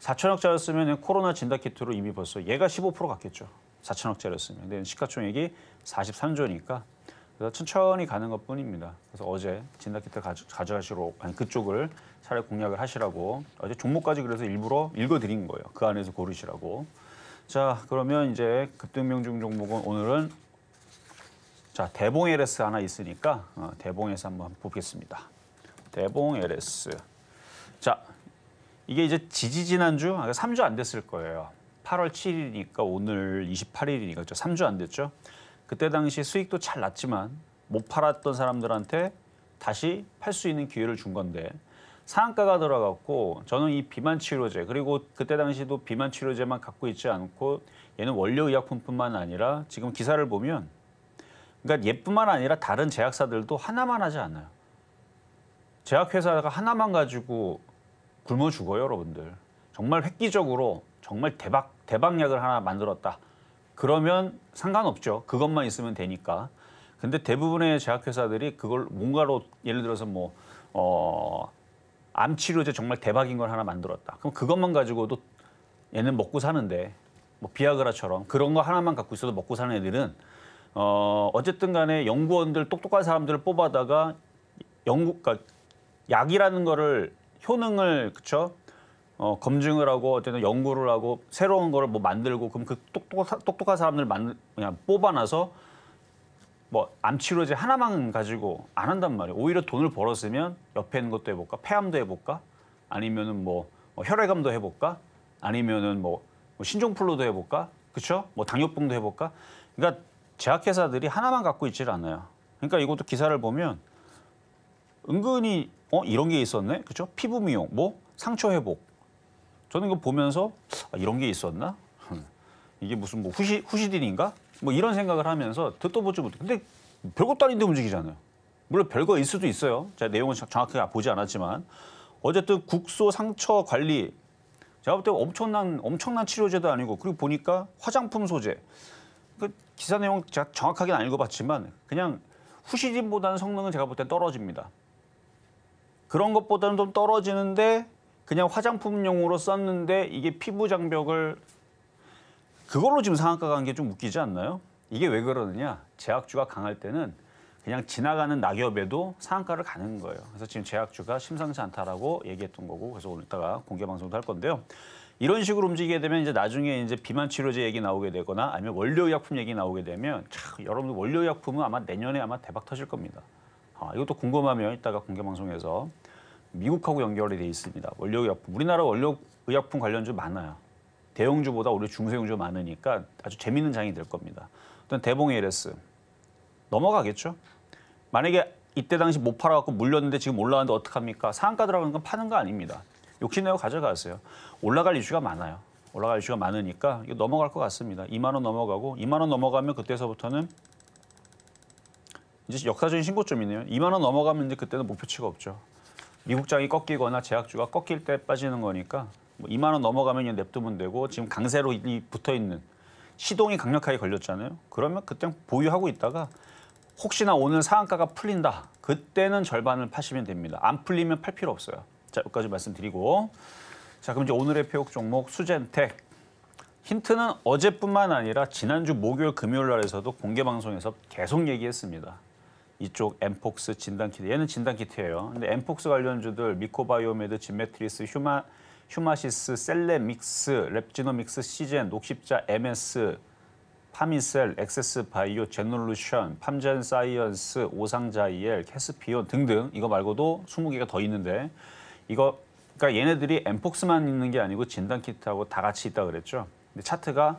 4천억짜리였으면 코로나 진단 키트로 이미 벌써 얘가 15% 갔겠죠. 4천억짜리였으면. 근데 시가총액이 43조니까 그래서 천천히 가는 것뿐입니다. 그래서 어제 진단 키트 가져, 가져가시러 아니 그쪽을 차라리 공략을 하시라고 어제 종목까지 그래서 일부러 읽어드린 거예요. 그 안에서 고르시라고. 자 그러면 이제 급등명중 종목은 오늘은 자 대봉 LS 하나 있으니까 어, 대봉에서 한번 보겠습니다. 대봉 LS. 자 이게 이제 지지 지난주, 아, 3주 안 됐을 거예요. 8월 7일이니까 오늘 28일이니까 3주 안 됐죠. 그때 당시 수익도 잘 났지만 못 팔았던 사람들한테 다시 팔 수 있는 기회를 준 건데 상한가가 들어갔고 저는 이 비만 치료제 그리고 그때 당시도 비만 치료제만 갖고 있지 않고 얘는 원료 의약품뿐만 아니라 지금 기사를 보면 그러니까 얘뿐만 아니라 다른 제약사들도 하나만 하지 않아요. 제약회사가 하나만 가지고 굶어 죽어요, 여러분들. 정말 획기적으로 정말 대박 대박약을 하나 만들었다. 그러면 상관없죠. 그것만 있으면 되니까. 근데 대부분의 제약회사들이 그걸 뭔가로 예를 들어서 뭐 어, 암 치료제 정말 대박인 걸 하나 만들었다. 그럼 그것만 가지고도 얘는 먹고 사는데 뭐 비아그라처럼 그런 거 하나만 갖고 있어도 먹고 사는 애들은 어, 어쨌든 간에 연구원들 똑똑한 사람들을 뽑아다가 연구 그러니까 약이라는 거를 효능을 그쵸 어, 검증을 하고 어쨌든 연구를 하고 새로운 거를 뭐 만들고 그럼 그 똑똑한, 똑똑한 사람들 만 그냥 뽑아놔서 뭐 암치료제 하나만 가지고 안 한단 말이에요. 오히려 돈을 벌었으면 옆에 있는 것도 해볼까, 폐암도 해볼까, 아니면은 뭐, 뭐 혈액암도 해볼까, 아니면은 뭐, 뭐 신종플루도 해볼까, 그렇죠? 뭐 당뇨병도 해볼까. 그러니까 제약회사들이 하나만 갖고 있질 않아요. 그러니까 이것도 기사를 보면 은근히 어 이런 게 있었네, 그렇죠? 피부 미용, 뭐 상처 회복. 저는 이거 보면서 아, 이런 게 있었나? 이게 무슨 뭐 후시 후시딘인가? 뭐 이런 생각을 하면서 듣도 보지 못해. 근데 별것도 아닌데 움직이잖아요. 물론 별거일 수도 있어요. 제가 내용은 정- 정확하게 보지 않았지만 어쨌든 국소 상처 관리 제가 볼 때 엄청난 엄청난 치료제도 아니고 그리고 보니까 화장품 소재. 그 기사 내용 제가 정확하게는 안 읽어봤지만 그냥 후시딘보다는 성능은 제가 볼 때 떨어집니다. 그런 것보다는 좀 떨어지는데 그냥 화장품용으로 썼는데 이게 피부 장벽을 그걸로 지금 상한가 간 게 좀 웃기지 않나요? 이게 왜 그러느냐? 제약주가 강할 때는 그냥 지나가는 낙엽에도 상한가를 가는 거예요. 그래서 지금 제약주가 심상치 않다라고 얘기했던 거고 그래서 오늘 이따가 공개 방송도 할 건데요. 이런 식으로 움직이게 되면 이제 나중에 이제 비만 치료제 얘기 나오게 되거나 아니면 원료 의약품 얘기 나오게 되면 참 여러분들 원료 의약품은 아마 내년에 아마 대박 터질 겁니다. 아, 이것도 궁금하면 이따가 공개 방송에서 미국하고 연결이 돼 있습니다. 원료 의약품. 우리나라 원료 의약품 관련주 많아요. 대형주보다 우리 중소형주가 많으니까 아주 재밌는 장이 될 겁니다. 일단 대봉 ALS 넘어가겠죠. 만약에 이때 당시 못 팔아갖고 물렸는데 지금 올라가는데 어떡합니까? 상한가 들어가는 건 파는 거 아닙니다. 욕심내고 가져가세요. 올라갈 이슈가 많아요. 올라갈 이슈가 많으니까 이거 넘어갈 것 같습니다. 2만 원 넘어가고 2만 원 넘어가면 그때서부터는 이제 역사적인 신고점이네요. 2만 원 넘어가면 이제 그때는 목표치가 없죠. 미국장이 꺾이거나 제약주가 꺾일 때 빠지는 거니까 뭐 2만 원 넘어가면 냅두면 되고 지금 강세로 이 붙어 있는 시동이 강력하게 걸렸잖아요. 그러면 그때 보유하고 있다가 혹시나 오늘 상한가가 풀린다. 그때는 절반을 파시면 됩니다. 안 풀리면 팔 필요 없어요. 자, 여기까지 말씀드리고 자, 그럼 이제 오늘의 표역 종목 수젠텍 힌트는 어제뿐만 아니라 지난주 목요일 금요일 날에서도 공개 방송에서 계속 얘기했습니다. 이쪽 엠폭스 진단키트 얘는 진단키트예요. 근데 엠폭스 관련주들 미코바이오메드, 진매트릭스, 휴마 휴마시스, 셀레믹스, 랩지노믹스, 씨젠, 녹십자MS, 파미셀, 엑세스 바이오, 제놀루션, 팜젠 사이언스, 오상자이엘, 캐스피온 등등 이거 말고도 20개가 더 있는데 이거 그러니까 얘네들이 엠폭스만 있는 게 아니고 진단 키트하고 다 같이 있다 그랬죠. 근데 차트가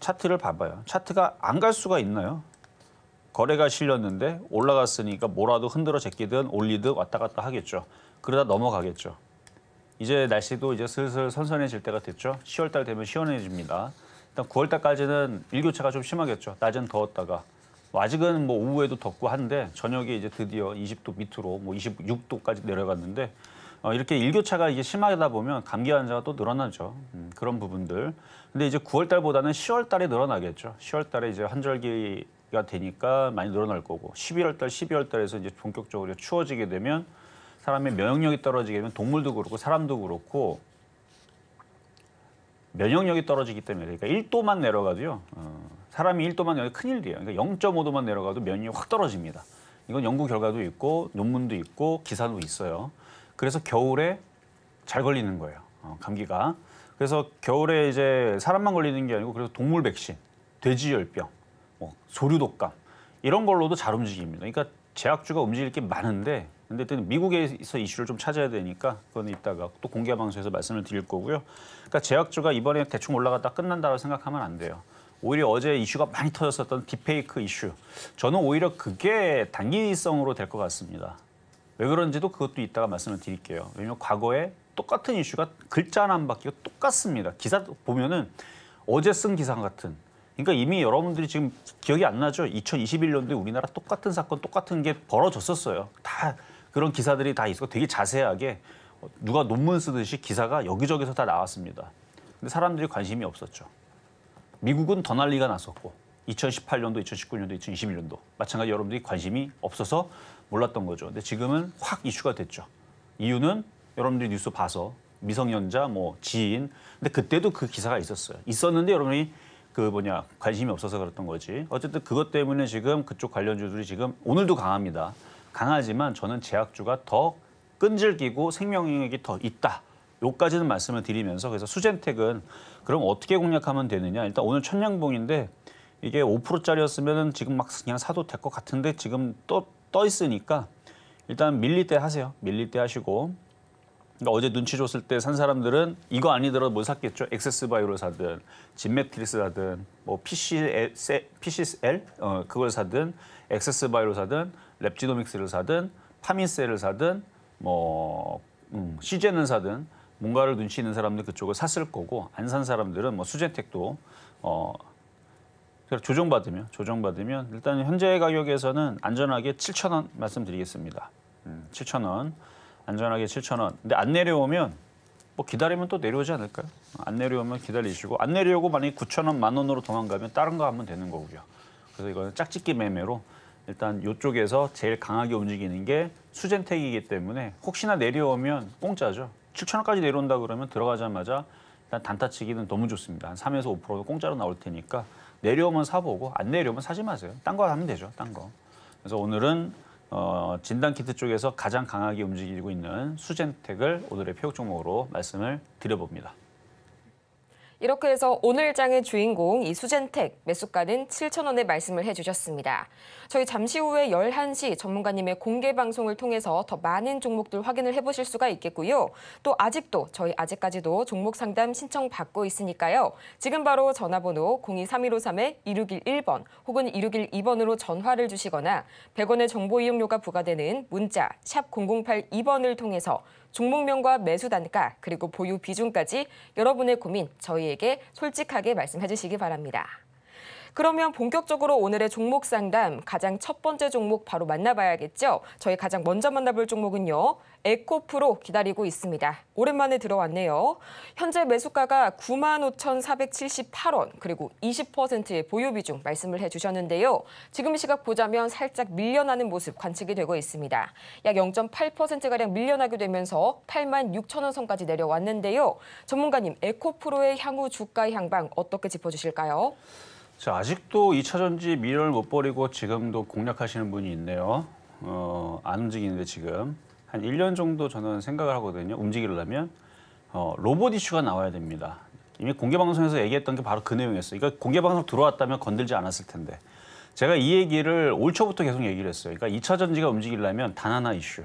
차트를 봐봐요. 차트가 안 갈 수가 있나요? 거래가 실렸는데 올라갔으니까 뭐라도 흔들어 제끼든 올리든 왔다 갔다 하겠죠. 그러다 넘어가겠죠. 이제 날씨도 이제 슬슬 선선해질 때가 됐죠. 10월 달 되면 시원해집니다. 일단 9월 달까지는 일교차가 좀 심하겠죠. 낮은 더웠다가 뭐 아직은 뭐 오후에도 덥고 한데 저녁에 이제 드디어 20도 밑으로 뭐 26도까지 내려갔는데 어, 이렇게 일교차가 이게 심하다 보면 감기 환자가 또 늘어나죠. 음, 그런 부분들. 근데 이제 9월 달보다는 10월 달에 늘어나겠죠. 10월 달에 이제 환절기 가 되니까 많이 늘어날 거고 11월 달, 12월 달에서 이제 본격적으로 추워지게 되면 사람의 면역력이 떨어지게 되면 동물도 그렇고 사람도 그렇고 면역력이 떨어지기 때문에 그러니까 1도만 내려가도요. 어, 사람이 1도만 내려도 큰일이에요. 그러니까 0.5도만 내려가도 면역력이 확 떨어집니다. 이건 연구 결과도 있고 논문도 있고 기사도 있어요. 그래서 겨울에 잘 걸리는 거예요. 어, 감기가. 그래서 겨울에 이제 사람만 걸리는 게 아니고 그래서 동물 백신, 돼지열병, 뭐 소류 독감 이런 걸로도 잘 움직입니다. 그러니까 제약주가 움직일 게 많은데 근데 또 미국에서 이슈를 좀 찾아야 되니까 그건 이따가 또 공개 방송에서 말씀을 드릴 거고요. 그러니까 제약주가 이번에 대충 올라갔다 끝난다고 생각하면 안 돼요. 오히려 어제 이슈가 많이 터졌었던 딥페이크 이슈. 저는 오히려 그게 단기성으로 될 것 같습니다. 왜 그런지도 그것도 이따가 말씀을 드릴게요. 왜냐면 과거에 똑같은 이슈가 글자 하나 안 바뀌고 똑같습니다. 기사 보면은 어제 쓴 기사 같은. 그러니까 이미 여러분들이 지금 기억이 안 나죠? 2021년도에 우리나라 똑같은 사건, 똑같은 게 벌어졌었어요. 다 그런 기사들이 다 있고 되게 자세하게 누가 논문 쓰듯이 기사가 여기저기서 다 나왔습니다. 근데 사람들이 관심이 없었죠. 미국은 더 난리가 났었고 2018년도, 2019년도, 2021년도 마찬가지 여러분들이 관심이 없어서 몰랐던 거죠. 근데 지금은 확 이슈가 됐죠. 이유는 여러분들이 뉴스 봐서 미성년자, 뭐 지인, 근데 그때도 그 기사가 있었어요. 있었는데 여러분이 그 뭐냐 관심이 없어서 그랬던 거지. 어쨌든 그것 때문에 지금 그쪽 관련주들이 지금 오늘도 강합니다. 강하지만 저는 제약주가 더 끈질기고 생명력이 더 있다. 요까지는 말씀을 드리면서 그래서 수젠텍은 그럼 어떻게 공략하면 되느냐? 일단 오늘 천냥봉인데 이게 5%짜리였으면은 지금 막 그냥 사도 될 것 같은데 지금 또 떠 있으니까 일단 밀릴 때 하세요. 밀릴 때 하시고 그러니까 어제 눈치 줬을 때 산 사람들은 이거 아니더라도 뭘 샀겠죠. 엑세스 바이오를 사든 진매트릭스 사든 뭐 PCL, 어, 그걸 사든 엑세스 바이오를 사든 랩지노믹스를 사든 파미셀을 사든 뭐 음, 씨젠을 사든 뭔가를 눈치 있는 사람들 그쪽을 샀을 거고 안 산 사람들은 뭐 수젠텍도 어 조정받으면 조정받으면 일단 현재 가격에서는 안전하게 7천 원 말씀드리겠습니다. 음, 7천 원 안전하게 7천 원. 근데 안 내려오면 뭐 기다리면 또 내려오지 않을까요? 안 내려오면 기다리시고 안 내려오고 만약에 9천 원, 만 원으로 도망가면 다른 거 하면 되는 거고요. 그래서 이거는 짝짓기 매매로 일단 이쪽에서 제일 강하게 움직이는 게 수젠텍이기 때문에 혹시나 내려오면 공짜죠. 7천 원까지 내려온다 그러면 들어가자마자 일단 단타치기는 너무 좋습니다. 한 3에서 5%도 공짜로 나올 테니까 내려오면 사보고 안 내려오면 사지 마세요. 딴 거 하면 되죠. 딴 거. 그래서 오늘은 어, 진단키트 쪽에서 가장 강하게 움직이고 있는 수젠텍을 오늘의 표적 종목으로 말씀을 드려봅니다. 이렇게 해서 오늘 장의 주인공 이 수젠텍 매수가는 7천 원에 말씀을 해주셨습니다. 저희 잠시 후에 11시 전문가님의 공개 방송을 통해서 더 많은 종목들 확인을 해보실 수가 있겠고요. 또 아직도 저희 아직까지도 종목 상담 신청 받고 있으니까요. 지금 바로 전화번호 023153-2611번 혹은 2612번으로 전화를 주시거나 100원의 정보 이용료가 부과되는 문자 샵 0082번을 통해서 종목명과 매수 단가 그리고 보유 비중까지 여러분의 고민 저희에게 솔직하게 말씀해 주시기 바랍니다. 그러면 본격적으로 오늘의 종목 상담 가장 첫 번째 종목 바로 만나봐야겠죠. 저희 가장 먼저 만나볼 종목은요. 에코프로 기다리고 있습니다. 오랜만에 들어왔네요. 현재 매수가가 95,478원 그리고 20%의 보유 비중 말씀을 해주셨는데요. 지금 시각 보자면 살짝 밀려나는 모습 관측이 되고 있습니다. 약 0.8%가량 밀려나게 되면서 8만 6천 원 선까지 내려왔는데요. 전문가님 에코프로의 향후 주가 향방 어떻게 짚어주실까요? 자, 아직도 2차 전지 미련을 못 버리고 지금도 공략하시는 분이 있네요. 어, 안 움직이는데 지금 한 1년 정도 저는 생각을 하거든요. 움직이려면 어, 로봇 이슈가 나와야 됩니다. 이미 공개 방송에서 얘기했던 게 바로 그 내용이었어요. 그러니까 공개 방송 들어왔다면 건들지 않았을 텐데. 제가 이 얘기를 올 초부터 계속 얘기를 했어요. 그러니까 2차 전지가 움직이려면 단 하나 이슈.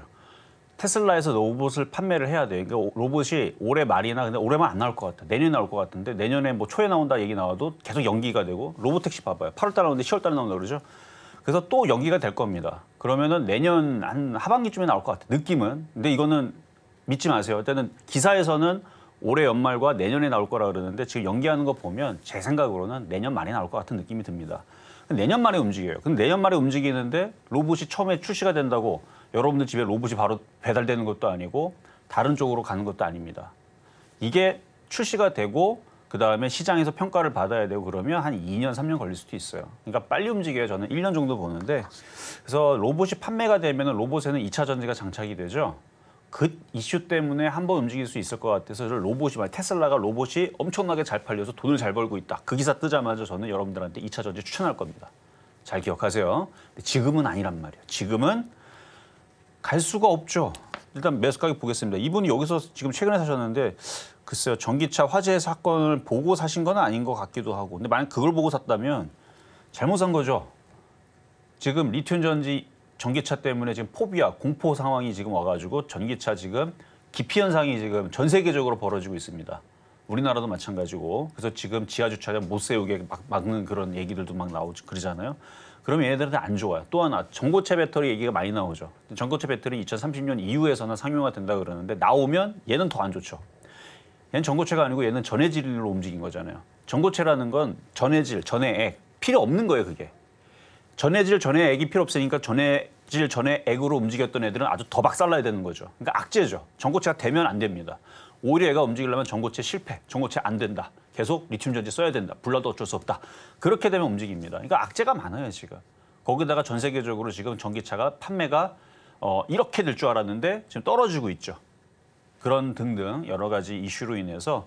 테슬라에서 로봇을 판매를 해야 돼요. 그러니까 로봇이 올해 말이나 근데 올해 말안 나올 것 같아. 내년에 나올 것 같은데 내년에 뭐 초에 나온다 얘기 나와도 계속 연기가 되고 로봇 택시 봐봐요. 8월 달에 나오는데 10월 달에 나온다 그러죠. 그래서 또 연기가 될 겁니다. 그러면은 내년 한 하반기쯤에 나올 것 같아. 느낌은. 근데 이거는 믿지 마세요. 일단은 기사에서는 올해 연말과 내년에 나올 거라 그러는데 지금 연기하는 거 보면 제 생각으로는 내년 말에 나올 것 같은 느낌이 듭니다. 내년 말에 움직여요. 근데 내년 말에 움직이는데 로봇이 처음에 출시가 된다고 여러분들 집에 로봇이 바로 배달되는 것도 아니고 다른 쪽으로 가는 것도 아닙니다. 이게 출시가 되고 그 다음에 시장에서 평가를 받아야 되고 그러면 한 2년, 3년 걸릴 수도 있어요. 그러니까 빨리 움직여야 저는 1년 정도 보는데 그래서 로봇이 판매가 되면 로봇에는 2차 전지가 장착이 되죠. 그 이슈 때문에 한 번 움직일 수 있을 것 같아서 로봇이 말 테슬라가 로봇이 엄청나게 잘 팔려서 돈을 잘 벌고 있다. 그 기사 뜨자마자 저는 여러분들한테 2차 전지 추천할 겁니다. 잘 기억하세요. 지금은 아니란 말이에요. 지금은 갈 수가 없죠. 일단 매수 가격 보겠습니다. 이분이 여기서 지금 최근에 사셨는데 글쎄요 전기차 화재 사건을 보고 사신 건 아닌 것 같기도 하고 근데 만약 그걸 보고 샀다면 잘못 산 거죠. 지금 리튬 전지 전기차 때문에 지금 포비아 공포 상황이 지금 와가지고 전기차 지금 기피 현상이 지금 전 세계적으로 벌어지고 있습니다. 우리나라도 마찬가지고 그래서 지금 지하 주차장 못 세우게 막 막는 그런 얘기들도 막 나오고 그러잖아요. 그러면 얘네들한테 안 좋아요. 또 하나 전고체 배터리 얘기가 많이 나오죠. 전고체 배터리 2030년 이후에서는 상용화 된다 그러는데 나오면 얘는 더 안 좋죠. 얘는 전고체가 아니고 얘는 전해질로 움직인 거잖아요. 전고체라는 건 전해질, 전해액 필요 없는 거예요, 그게. 전해질, 전해액이 필요 없으니까 전해질, 전해액으로 움직였던 애들은 아주 더 박살나야 되는 거죠. 그러니까 악재죠. 전고체가 되면 안 됩니다. 오히려 얘가 움직이려면 전고체 실패, 전고체 안 된다. 계속 리튬 전지 써야 된다. 불러도 어쩔 수 없다. 그렇게 되면 움직입니다. 그러니까 악재가 많아요, 지금. 거기다가 전 세계적으로 지금 전기차가 판매가 어, 이렇게 될 줄 알았는데 지금 떨어지고 있죠. 그런 등등 여러 가지 이슈로 인해서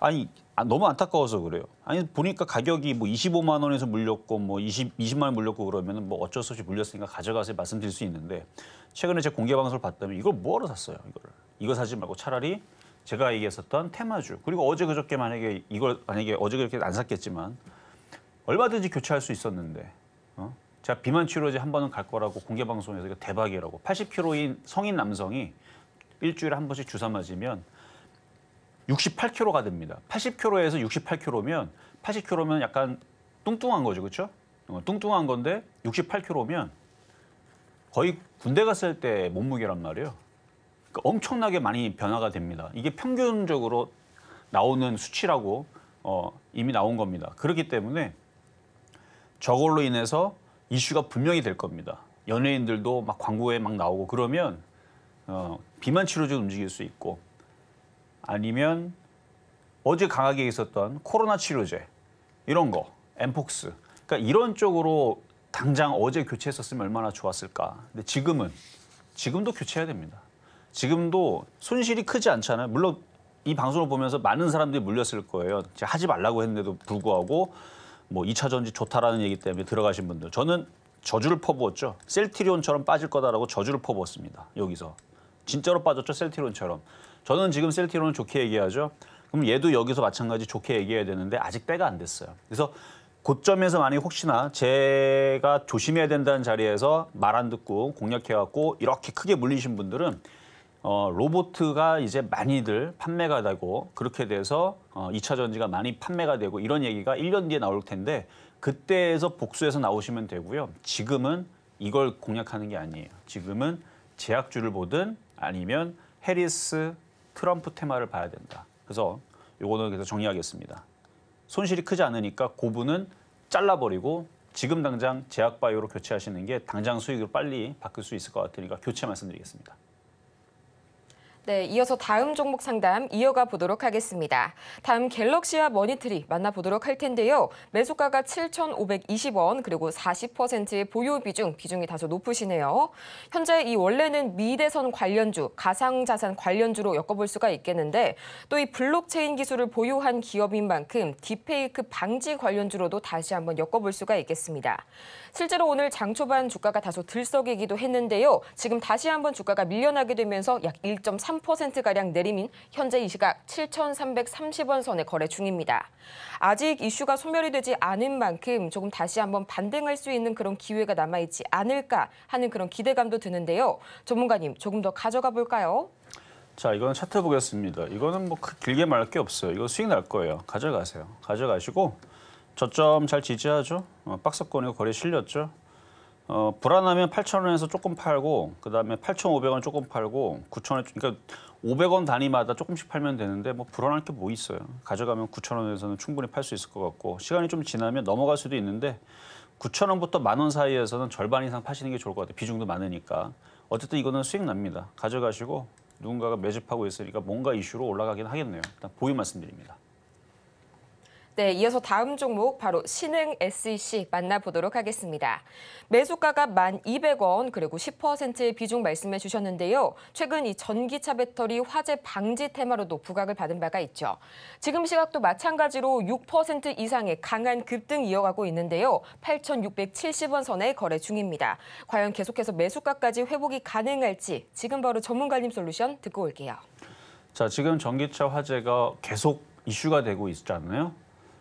아니 아, 너무 안타까워서 그래요. 아니 보니까 가격이 뭐 25만 원에서 물렸고 뭐 20, 20만 원 물렸고 그러면은 뭐 어쩔 수 없이 물렸으니까 가져가세요 말씀드릴 수 있는데 최근에 제 공개 방송을 봤다면 이걸 뭐하러 샀어요 이거를 이거 사지 말고 차라리 제가 얘기했었던 테마주 그리고 어제 그저께 만약에 이걸 만약에 어제 그렇게 안 샀겠지만 얼마든지 교체할 수 있었는데 어? 제가 비만 치료제 한 번은 갈 거라고 공개 방송에서 이거 대박이라고 80kg인 성인 남성이 일주일에 한 번씩 주사 맞으면 68kg가 됩니다. 80kg에서 68kg면 80kg면 약간 뚱뚱한 거죠, 그렇죠? 어, 뚱뚱한 건데 68kg면 거의 군대 갔을 때 몸무게란 말이에요. 엄청나게 많이 변화가 됩니다. 이게 평균적으로 나오는 수치라고 어, 이미 나온 겁니다. 그렇기 때문에 저걸로 인해서 이슈가 분명히 될 겁니다. 연예인들도 막 광고에 막 나오고 그러면 어, 비만 치료제 움직일 수 있고 아니면 어제 강하게 있었던 코로나 치료제 이런 거 엠폭스 그러니까 이런 쪽으로 당장 어제 교체했었으면 얼마나 좋았을까 근데 지금은 지금도 교체해야 됩니다 지금도 손실이 크지 않잖아요. 물론 이 방송을 보면서 많은 사람들이 물렸을 거예요. 하지 말라고 했는데도 불구하고 뭐 2차 전지 좋다라는 얘기 때문에 들어가신 분들. 저는 저주를 퍼부었죠. 셀트리온처럼 빠질 거다라고 저주를 퍼부었습니다. 여기서. 진짜로 빠졌죠 셀트리온처럼. 저는 지금 셀트리온을 좋게 얘기하죠. 그럼 얘도 여기서 마찬가지 좋게 얘기해야 되는데 아직 때가 안 됐어요. 그래서 고점에서 만약에 혹시나 제가 조심해야 된다는 자리에서 말 안 듣고 공략해갖고 이렇게 크게 물리신 분들은 어, 로보트가 이제 많이들 판매가 되고 그렇게 돼서 어, 2차 전지가 많이 판매가 되고 이런 얘기가 1년 뒤에 나올 텐데 그때에서 복수해서 나오시면 되고요. 지금은 이걸 공략하는 게 아니에요. 지금은 제약주를 보든 아니면 해리스, 트럼프 테마를 봐야 된다. 그래서 요거는 그래서 정리하겠습니다. 손실이 크지 않으니까 고분은 잘라버리고 지금 당장 제약바이오로 교체하시는 게 당장 수익으로 빨리 바뀔 수 있을 것 같으니까 교체 말씀드리겠습니다. 네, 이어서 다음 종목 상담 이어가 보도록 하겠습니다. 다음 갤럭시아머니트리 만나보도록 할 텐데요. 매수가가 7,520원 그리고 40%의 보유 비중, 비중이 다소 높으시네요. 현재 이 원래는 미대선 관련주, 가상자산 관련주로 엮어볼 수가 있겠는데 또 이 블록체인 기술을 보유한 기업인 만큼 딥페이크 방지 관련주로도 다시 한번 엮어볼 수가 있겠습니다. 실제로 오늘 장 초반 주가가 다소 들썩이기도 했는데요. 지금 다시 한번 주가가 밀려나게 되면서 약 1.3%가량 내린 현재 이 시각 7,330원 선에 거래 중입니다. 아직 이슈가 소멸이 되지 않은 만큼 조금 다시 한번 반등할 수 있는 그런 기회가 남아있지 않을까 하는 그런 기대감도 드는데요. 전문가님 조금 더 가져가 볼까요? 자, 이거는 차트 보겠습니다. 이거는 뭐 크- 길게 말할 게 없어요. 이거 수익 날 거예요. 가져가세요. 가져가시고 저점 잘 지지하죠. 어, 박스권이고 거래 실렸죠. 어, 불안하면 8,000원에서 조금 팔고 그다음에 8,500원 조금 팔고 9,000원 그러니까 500원 단위마다 조금씩 팔면 되는데 뭐 불안할 게 뭐 있어요. 가져가면 9,000원에서는 충분히 팔 수 있을 것 같고 시간이 좀 지나면 넘어갈 수도 있는데 9,000원부터 만 원 사이에서는 절반 이상 파시는 게 좋을 것 같아요. 비중도 많으니까. 어쨌든 이거는 수익 납니다. 가져가시고 누군가가 매집하고 있으니까 뭔가 이슈로 올라가긴 하겠네요. 일단 보유 말씀드립니다. 네, 이어서 다음 종목 바로 신흥 SEC 만나보도록 하겠습니다. 매수가가 1,200원 그리고 10%의 비중 말씀해 주셨는데요. 최근 이 전기차 배터리 화재 방지 테마로도 부각을 받은 바가 있죠. 지금 시각도 마찬가지로 6% 이상의 강한 급등 이어가고 있는데요. 8,670원 선에 거래 중입니다. 과연 계속해서 매수가까지 회복이 가능할지 지금 바로 전문가님 솔루션 듣고 올게요. 자, 지금 전기차 화재가 계속 이슈가 되고 있잖아요.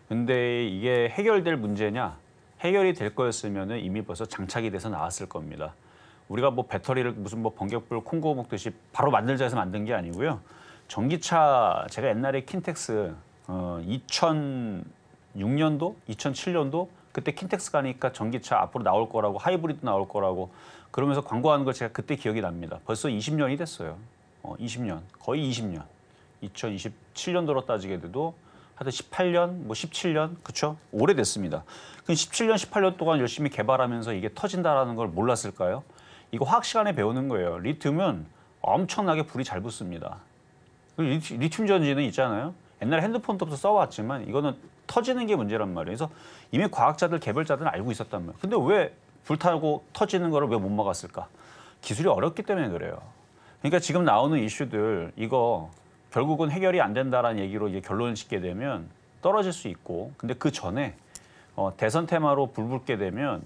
근데 이게 해결될 문제냐? 해결이 될 거였으면 이미 벌써 장착이 돼서 나왔을 겁니다. 우리가 뭐 배터리를 무슨 뭐 번개불 콩고 먹듯이 바로 만들자 해서 만든 게 아니고요. 전기차 제가 옛날에 킨텍스 어, 2006년도, 2007년도 그때 킨텍스 가니까 전기차 앞으로 나올 거라고 하이브리드 나올 거라고 그러면서 광고하는 걸 제가 그때 기억이 납니다. 벌써 20년이 됐어요. 어, 20년, 거의 20년. 2027년도로 따지게 돼도 하여튼 18년, 뭐 17년, 그쵸? 오래됐습니다. 그 17년, 18년 동안 열심히 개발하면서 이게 터진다라는 걸 몰랐을까요? 이거 화학 시간에 배우는 거예요. 리튬은 엄청나게 불이 잘 붙습니다. 그 리튬, 전지는 있잖아요. 옛날에 핸드폰부터 써왔지만 이거는 터지는 게 문제란 말이에요. 그래서 이미 과학자들, 개발자들은 알고 있었단 말이에요. 근데 왜 불타고 터지는 거를 왜 못 막았을까? 기술이 어렵기 때문에 그래요. 그러니까 지금 나오는 이슈들 이거 결국은 해결이 안 된다라는 얘기로 이제 결론을 짓게 되면 떨어질 수 있고 근데 그 전에 어, 대선 테마로 불붙게 되면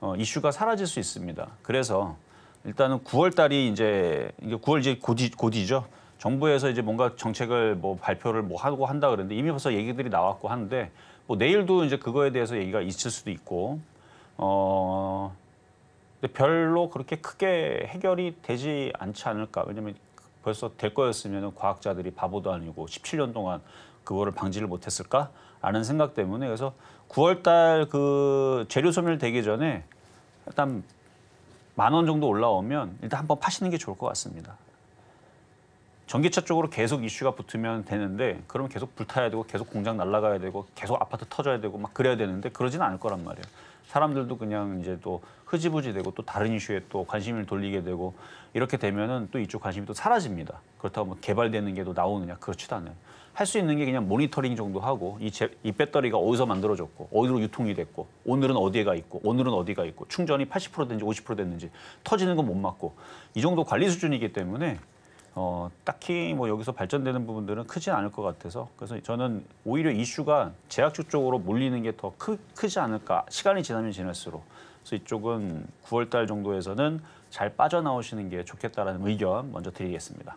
어, 이슈가 사라질 수 있습니다. 그래서 일단은 9월 달이 이제 이게 9월 이제 곧이, 곧이죠. 정부에서 이제 뭔가 정책을 뭐 발표를 뭐 하고 한다 그랬는데 이미 벌써 얘기들이 나왔고 하는데 뭐 내일도 이제 그거에 대해서 얘기가 있을 수도 있고 어 근데 별로 그렇게 크게 해결이 되지 않지 않을까 왜냐면 벌써 될 거였으면 과학자들이 바보도 아니고 17년 동안 그거를 방지를 못했을까라는 생각 때문에 그래서 9월 달 그 재료 소멸 되기 전에 일단 만 원 정도 올라오면 일단 한번 파시는 게 좋을 것 같습니다. 전기차 쪽으로 계속 이슈가 붙으면 되는데 그러면 계속 불타야 되고 계속 공장 날아가야 되고 계속 아파트 터져야 되고 막 그래야 되는데 그러지는 않을 거란 말이에요. 사람들도 그냥 이제 또 흐지부지 되고 또 다른 이슈에 또 관심을 돌리게 되고 이렇게 되면은 또 이쪽 관심이 또 사라집니다. 그렇다고 뭐 개발되는 게 또 나오느냐 그렇지도 않아요. 할 수 있는 게 그냥 모니터링 정도 하고 이, 제, 이 배터리가 어디서 만들어졌고 어디로 유통이 됐고 오늘은 어디가 있고 오늘은 어디가 있고 충전이 80% 됐는지 50% 됐는지 터지는 건못 막고 이 정도 관리 수준이기 때문에 어, 딱히 뭐 여기서 발전되는 부분들은 크지 않을 것 같아서 그래서 저는 오히려 이슈가 제약주 쪽으로 몰리는 게 더 크지 않을까 시간이 지나면 지날수록 그래서 이쪽은 9월 달 정도에서는 잘 빠져나오시는 게 좋겠다라는 의견 먼저 드리겠습니다.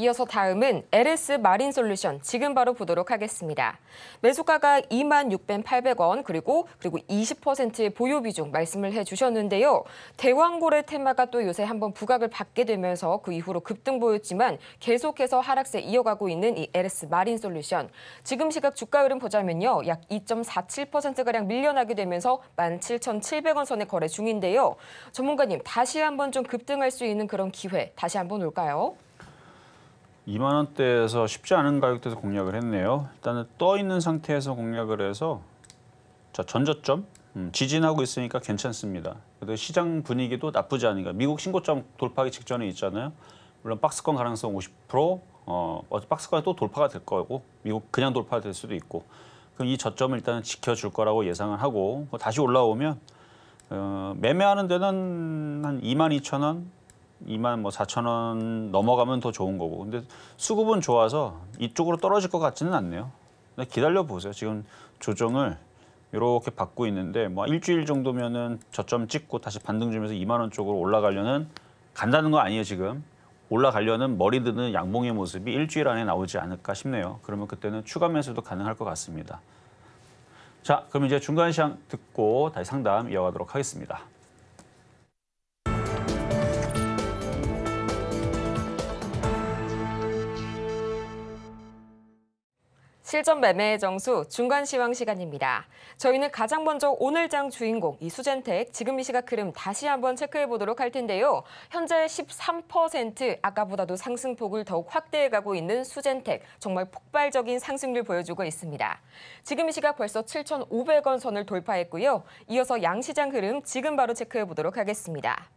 이어서 다음은 LS 마린 솔루션 지금 바로 보도록 하겠습니다. 매수가가 2만 6,800원 그리고 그리고 20%의 보유 비중 말씀을 해 주셨는데요. 대왕고래 테마가 또 요새 한번 부각을 받게 되면서 그 이후로 급등 보였지만 계속해서 하락세 이어가고 있는 이 LS 마린 솔루션. 지금 시각 주가 흐름 보자면요. 약 2.47%가량 밀려나게 되면서 17,700원 선에 거래 중인데요. 전문가님 다시 한번 좀 급등할 수 있는 그런 기회 다시 한번 올까요? 2만 원대에서 쉽지 않은 가격대에서 공략을 했네요. 일단은 떠 있는 상태에서 공략을 해서 자 전저점 음, 지진하고 있으니까 괜찮습니다. 그래도 시장 분위기도 나쁘지 않으니까 미국 신고점 돌파하기 직전에 있잖아요. 물론 박스권 가능성 50% 어, 어 박스권에 또 돌파가 될 거고 미국 그냥 돌파가 될 수도 있고 그럼 이 저점을 일단은 지켜줄 거라고 예상을 하고 뭐 다시 올라오면 어, 매매하는 데는 한 2만 2천 원 2만 뭐 4천 원 넘어가면 더 좋은 거고. 근데 수급은 좋아서 이쪽으로 떨어질 것 같지는 않네요. 기다려 보세요. 지금 조정을 이렇게 받고 있는데 뭐 일주일 정도면은 저점 찍고 다시 반등 주면서 2만 원 쪽으로 올라가려는 간다는 거 아니에요 지금. 올라가려는 머리 드는 양봉의 모습이 일주일 안에 나오지 않을까 싶네요. 그러면 그때는 추가 매수도 가능할 것 같습니다. 자, 그럼 이제 중간 시장 듣고 다시 상담 이어가도록 하겠습니다. 실전 매매의 정수 중간 시황 시간입니다. 저희는 가장 먼저 오늘장 주인공 이 수젠텍 지금 이 시각 흐름 다시 한번 체크해 보도록 할 텐데요. 현재 13% 아까보다도 상승폭을 더욱 확대해 가고 있는 수젠텍 정말 폭발적인 상승률 보여주고 있습니다. 지금 이 시각 벌써 7,500원 선을 돌파했고요. 이어서 양시장 흐름 지금 바로 체크해 보도록 하겠습니다.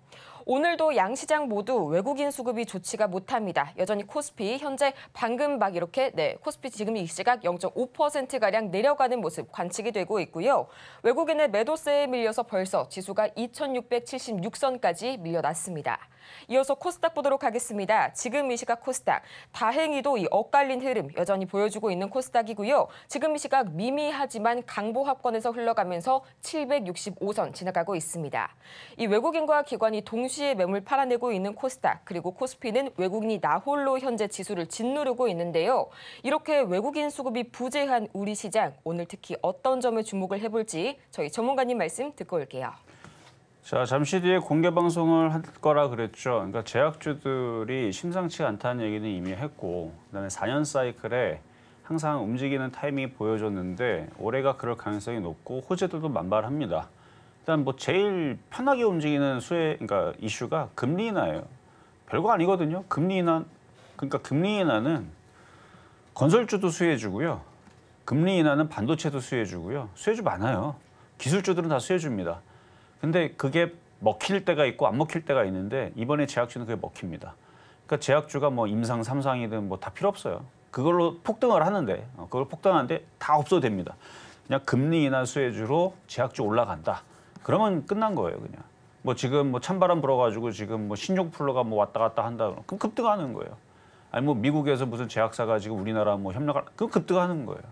오늘도 양 시장 모두 외국인 수급이 좋지가 못합니다. 여전히 코스피 현재 방금 막 이렇게 네 코스피 지금 이 시각 0.5%가량 내려가는 모습 관측이 되고 있고요. 외국인의 매도세에 밀려서 벌써 지수가 2676선까지 밀려났습니다. 이어서 코스닥 보도록 하겠습니다. 지금 이 시각 코스닥 다행히도 이 엇갈린 흐름 여전히 보여주고 있는 코스닥이고요. 지금 이 시각 미미하지만 강보합권에서 흘러가면서 765선 지나가고 있습니다. 이 외국인과 기관이 동시에 매물 팔아내고 있는 코스닥 그리고 코스피는 외국인이 나홀로 현재 지수를 짓누르고 있는데요. 이렇게 외국인 수급이 부재한 우리 시장 오늘 특히 어떤 점에 주목을 해볼지 저희 전문가님 말씀 듣고 올게요. 자, 잠시 뒤에 공개 방송을 할 거라 그랬죠. 그러니까 제약주들이 심상치 않다는 얘기는 이미 했고, 그다음에 4년 사이클에 항상 움직이는 타이밍이 보여줬는데 올해가 그럴 가능성이 높고 호재들도 만발합니다. 일단 뭐 제일 편하게 움직이는 수혜, 그러니까 이슈가 금리 인하예요. 별거 아니거든요. 금리 인하, 그러니까 금리 인하는 건설주도 수혜주고요. 금리 인하는 반도체도 수혜주고요. 수혜주 많아요. 기술주들은 다 수혜주입니다. 근데 그게 먹힐 때가 있고 안 먹힐 때가 있는데 이번에 제약주는 그게 먹힙니다. 그러니까 제약주가 뭐 임상, 삼상이든 뭐 다 필요 없어요. 그걸로 폭등을 하는데 어, 그걸 폭등하는데 다 없어도 됩니다. 그냥 금리 인하 수혜주로 제약주 올라간다. 그러면 끝난 거예요, 그냥. 뭐 지금 뭐 찬바람 불어가지고 지금 뭐 신종플루가 뭐 왔다 갔다 한다. 그럼 급등하는 거예요. 아니 뭐 미국에서 무슨 제약사가 지금 우리나라 뭐 협력을 그럼 급등하는 거예요.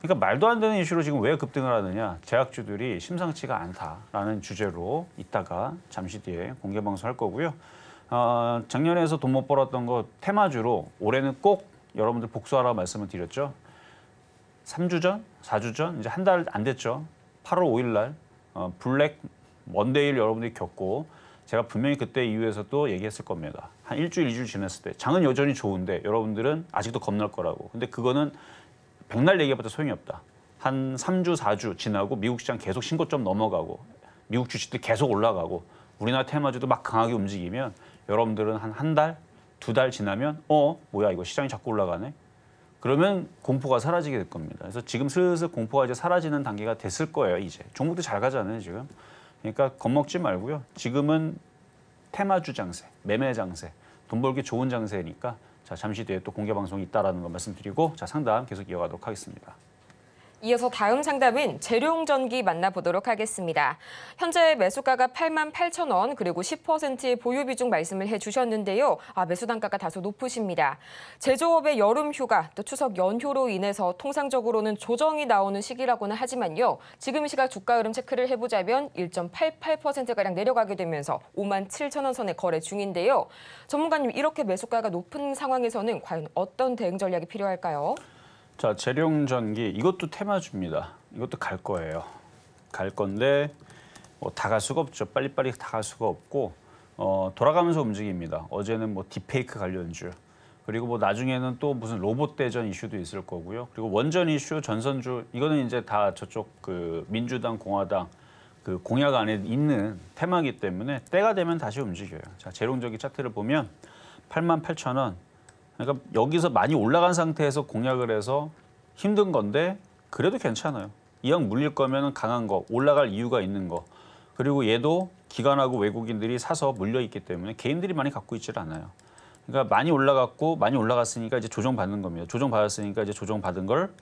그러니까 말도 안 되는 이슈로 지금 왜 급등을 하느냐? 제약주들이 심상치가 않다라는 주제로 이따가 잠시 뒤에 공개 방송할 거고요. 어, 작년에서 돈 못 벌었던 거 테마주로 올해는 꼭 여러분들 복수하라고 말씀을 드렸죠. 3주 전, 4주 전, 이제 한 달 안 됐죠. 8월 5일 날 어, 블랙 먼데이를 여러분들이 겪고 제가 분명히 그때 이후에서도 얘기했을 겁니다. 한 일주일, 이주일 지났을 때 장은 여전히 좋은데 여러분들은 아직도 겁날 거라고. 근데 그거는 백날 얘기해봤자 소용이 없다. 한 3주, 4주 지나고 미국 시장 계속 신고점 넘어가고 미국 주식들 계속 올라가고 우리나라 테마주도 막 강하게 움직이면 여러분들은 한 한 달, 두 달 지나면 어 뭐야 이거 시장이 자꾸 올라가네. 그러면 공포가 사라지게 될 겁니다. 그래서 지금 슬슬 공포가 이제 사라지는 단계가 됐을 거예요. 이제 종목도 잘 가잖아요 지금. 그러니까 겁먹지 말고요. 지금은 테마주 장세, 매매 장세, 돈 벌기 좋은 장세니까 자 잠시 뒤에 또 공개 방송이 있다라는 거 말씀드리고 자 상담 계속 이어가도록 하겠습니다. 이어서 다음 상담은 재룡전기 만나보도록 하겠습니다. 현재 매수가가 8만 8천 원 그리고 10%의 보유 비중 말씀을 해주셨는데요. 아, 매수 단가가 다소 높으십니다. 제조업의 여름 휴가 또 추석 연휴로 인해서 통상적으로는 조정이 나오는 시기라고는 하지만요. 지금 이 시각 주가 흐름 체크를 해보자면 1.88%가량 내려가게 되면서 5만 7천 원 선에 거래 중인데요. 전문가님 이렇게 매수가가 높은 상황에서는 과연 어떤 대응 전략이 필요할까요? 자, 재룡전기 이것도 테마주입니다. 이것도 갈 거예요. 갈 건데 뭐 다 갈 수가 없죠. 빨리빨리 다 갈 수가 없고 어, 돌아가면서 움직입니다. 어제는 뭐 딥페이크 관련주 그리고 뭐 나중에는 또 무슨 로봇 대전 이슈도 있을 거고요. 그리고 원전 이슈, 전선주 이거는 이제 다 저쪽 그 민주당, 공화당 그 공약 안에 있는 테마기 때문에 때가 되면 다시 움직여요. 자, 재룡전기 차트를 보면 8만 8천 원 그러니까 여기서 많이 올라간 상태에서 공략을 해서 힘든 건데 그래도 괜찮아요. 이왕 물릴 거면 강한 거, 올라갈 이유가 있는 거. 그리고 얘도 기관하고 외국인들이 사서 물려 있기 때문에 개인들이 많이 갖고 있질 않아요. 그러니까 많이 올라갔고 많이 올라갔으니까 이제 조정 받는 겁니다. 조정 받았으니까 이제 조정 받은 걸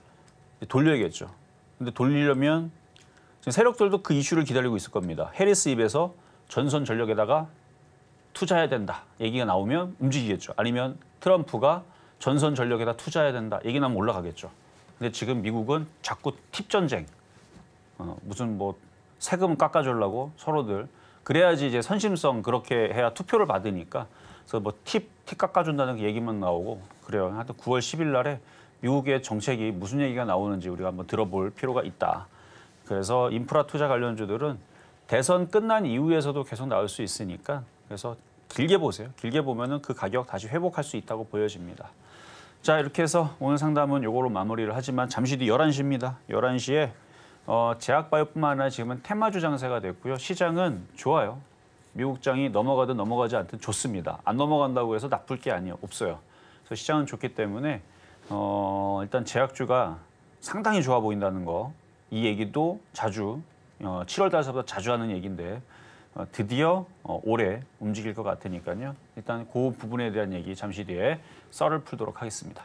돌려야겠죠. 근데 돌리려면 지금 세력들도 그 이슈를 기다리고 있을 겁니다. 해리스 입에서 전선 전력에다가 투자해야 된다 얘기가 나오면 움직이겠죠. 아니면 트럼프가 전선 전력에다 투자해야 된다 얘기 나면 올라가겠죠. 근데 지금 미국은 자꾸 팁 전쟁, 어, 무슨 뭐 세금 깎아주려고 서로들 그래야지 이제 선심성 그렇게 해야 투표를 받으니까 그래서 뭐팁팁 깎아준다는 그 얘기만 나오고 그래요. 하여튼 9월 10일 날에 미국의 정책이 무슨 얘기가 나오는지 우리가 한번 들어볼 필요가 있다. 그래서 인프라 투자 관련주들은 대선 끝난 이후에서도 계속 나올 수 있으니까 그래서 길게 보세요. 길게 보면은 그 가격 다시 회복할 수 있다고 보여집니다. 자 이렇게 해서 오늘 상담은 요거로 마무리를 하지만 잠시 뒤 11시입니다. 11시에 어, 제약바이오뿐만 아니라 지금은 테마주 장세가 됐고요. 시장은 좋아요. 미국장이 넘어가든 넘어가지 않든 좋습니다. 안 넘어간다고 해서 나쁠 게 아니에요. 없어요. 그래서 시장은 좋기 때문에 어, 일단 제약주가 상당히 좋아 보인다는 거. 이 얘기도 자주 어, 7월 달서부터 자주 하는 얘기인데 어, 드디어 어, 올해 움직일 것 같으니까요. 일단 그 부분에 대한 얘기 잠시 뒤에 썰을 풀도록 하겠습니다.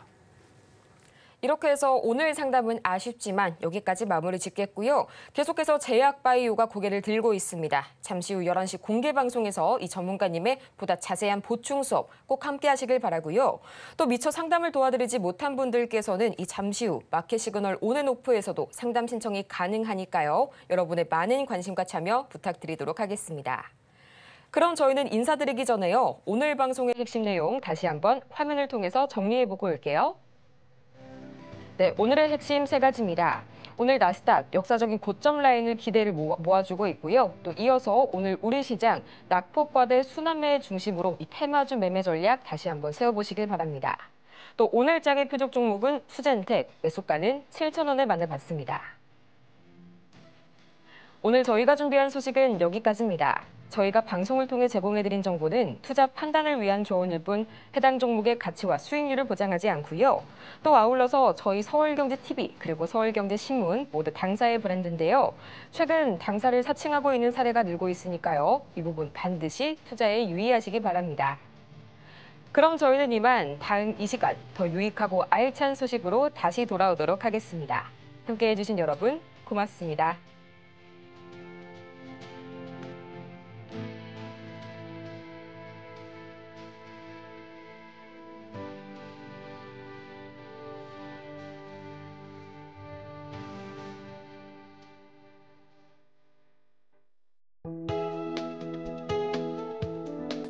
이렇게 해서 오늘 상담은 아쉽지만 여기까지 마무리 짓겠고요. 계속해서 제약바이오가 고개를 들고 있습니다. 잠시 후 11시 공개 방송에서 이 전문가님의 보다 자세한 보충 수업 꼭 함께 하시길 바라고요. 또 미처 상담을 도와드리지 못한 분들께서는 이 잠시 후 마켓 시그널 온앤오프에서도 상담 신청이 가능하니까요. 여러분의 많은 관심과 참여 부탁드리도록 하겠습니다. 그럼 저희는 인사드리기 전에요. 오늘 방송의 핵심 내용 다시 한번 화면을 통해서 정리해보고 올게요. 네, 오늘의 핵심 세 가지입니다. 오늘 나스닥 역사적인 고점 라인을 기대를 모아- 모아 주고 있고요. 또 이어서 오늘 우리 시장 낙폭과 대 순환매 중심으로 이 테마주 매매 전략 다시 한번 세워보시길 바랍니다. 또 오늘 장의 표적 종목은 수젠텍 매수가는 7,000원에 만나봤습니다. 오늘 저희가 준비한 소식은 여기까지입니다. 저희가 방송을 통해 제공해드린 정보는 투자 판단을 위한 조언일 뿐 해당 종목의 가치와 수익률을 보장하지 않고요. 또 아울러서 저희 서울경제TV 그리고 서울경제신문 모두 당사의 브랜드인데요. 최근 당사를 사칭하고 있는 사례가 늘고 있으니까요. 이 부분 반드시 투자에 유의하시기 바랍니다. 그럼 저희는 이만 다음 이 시간 더 유익하고 알찬 소식으로 다시 돌아오도록 하겠습니다. 함께해 주신 여러분 고맙습니다.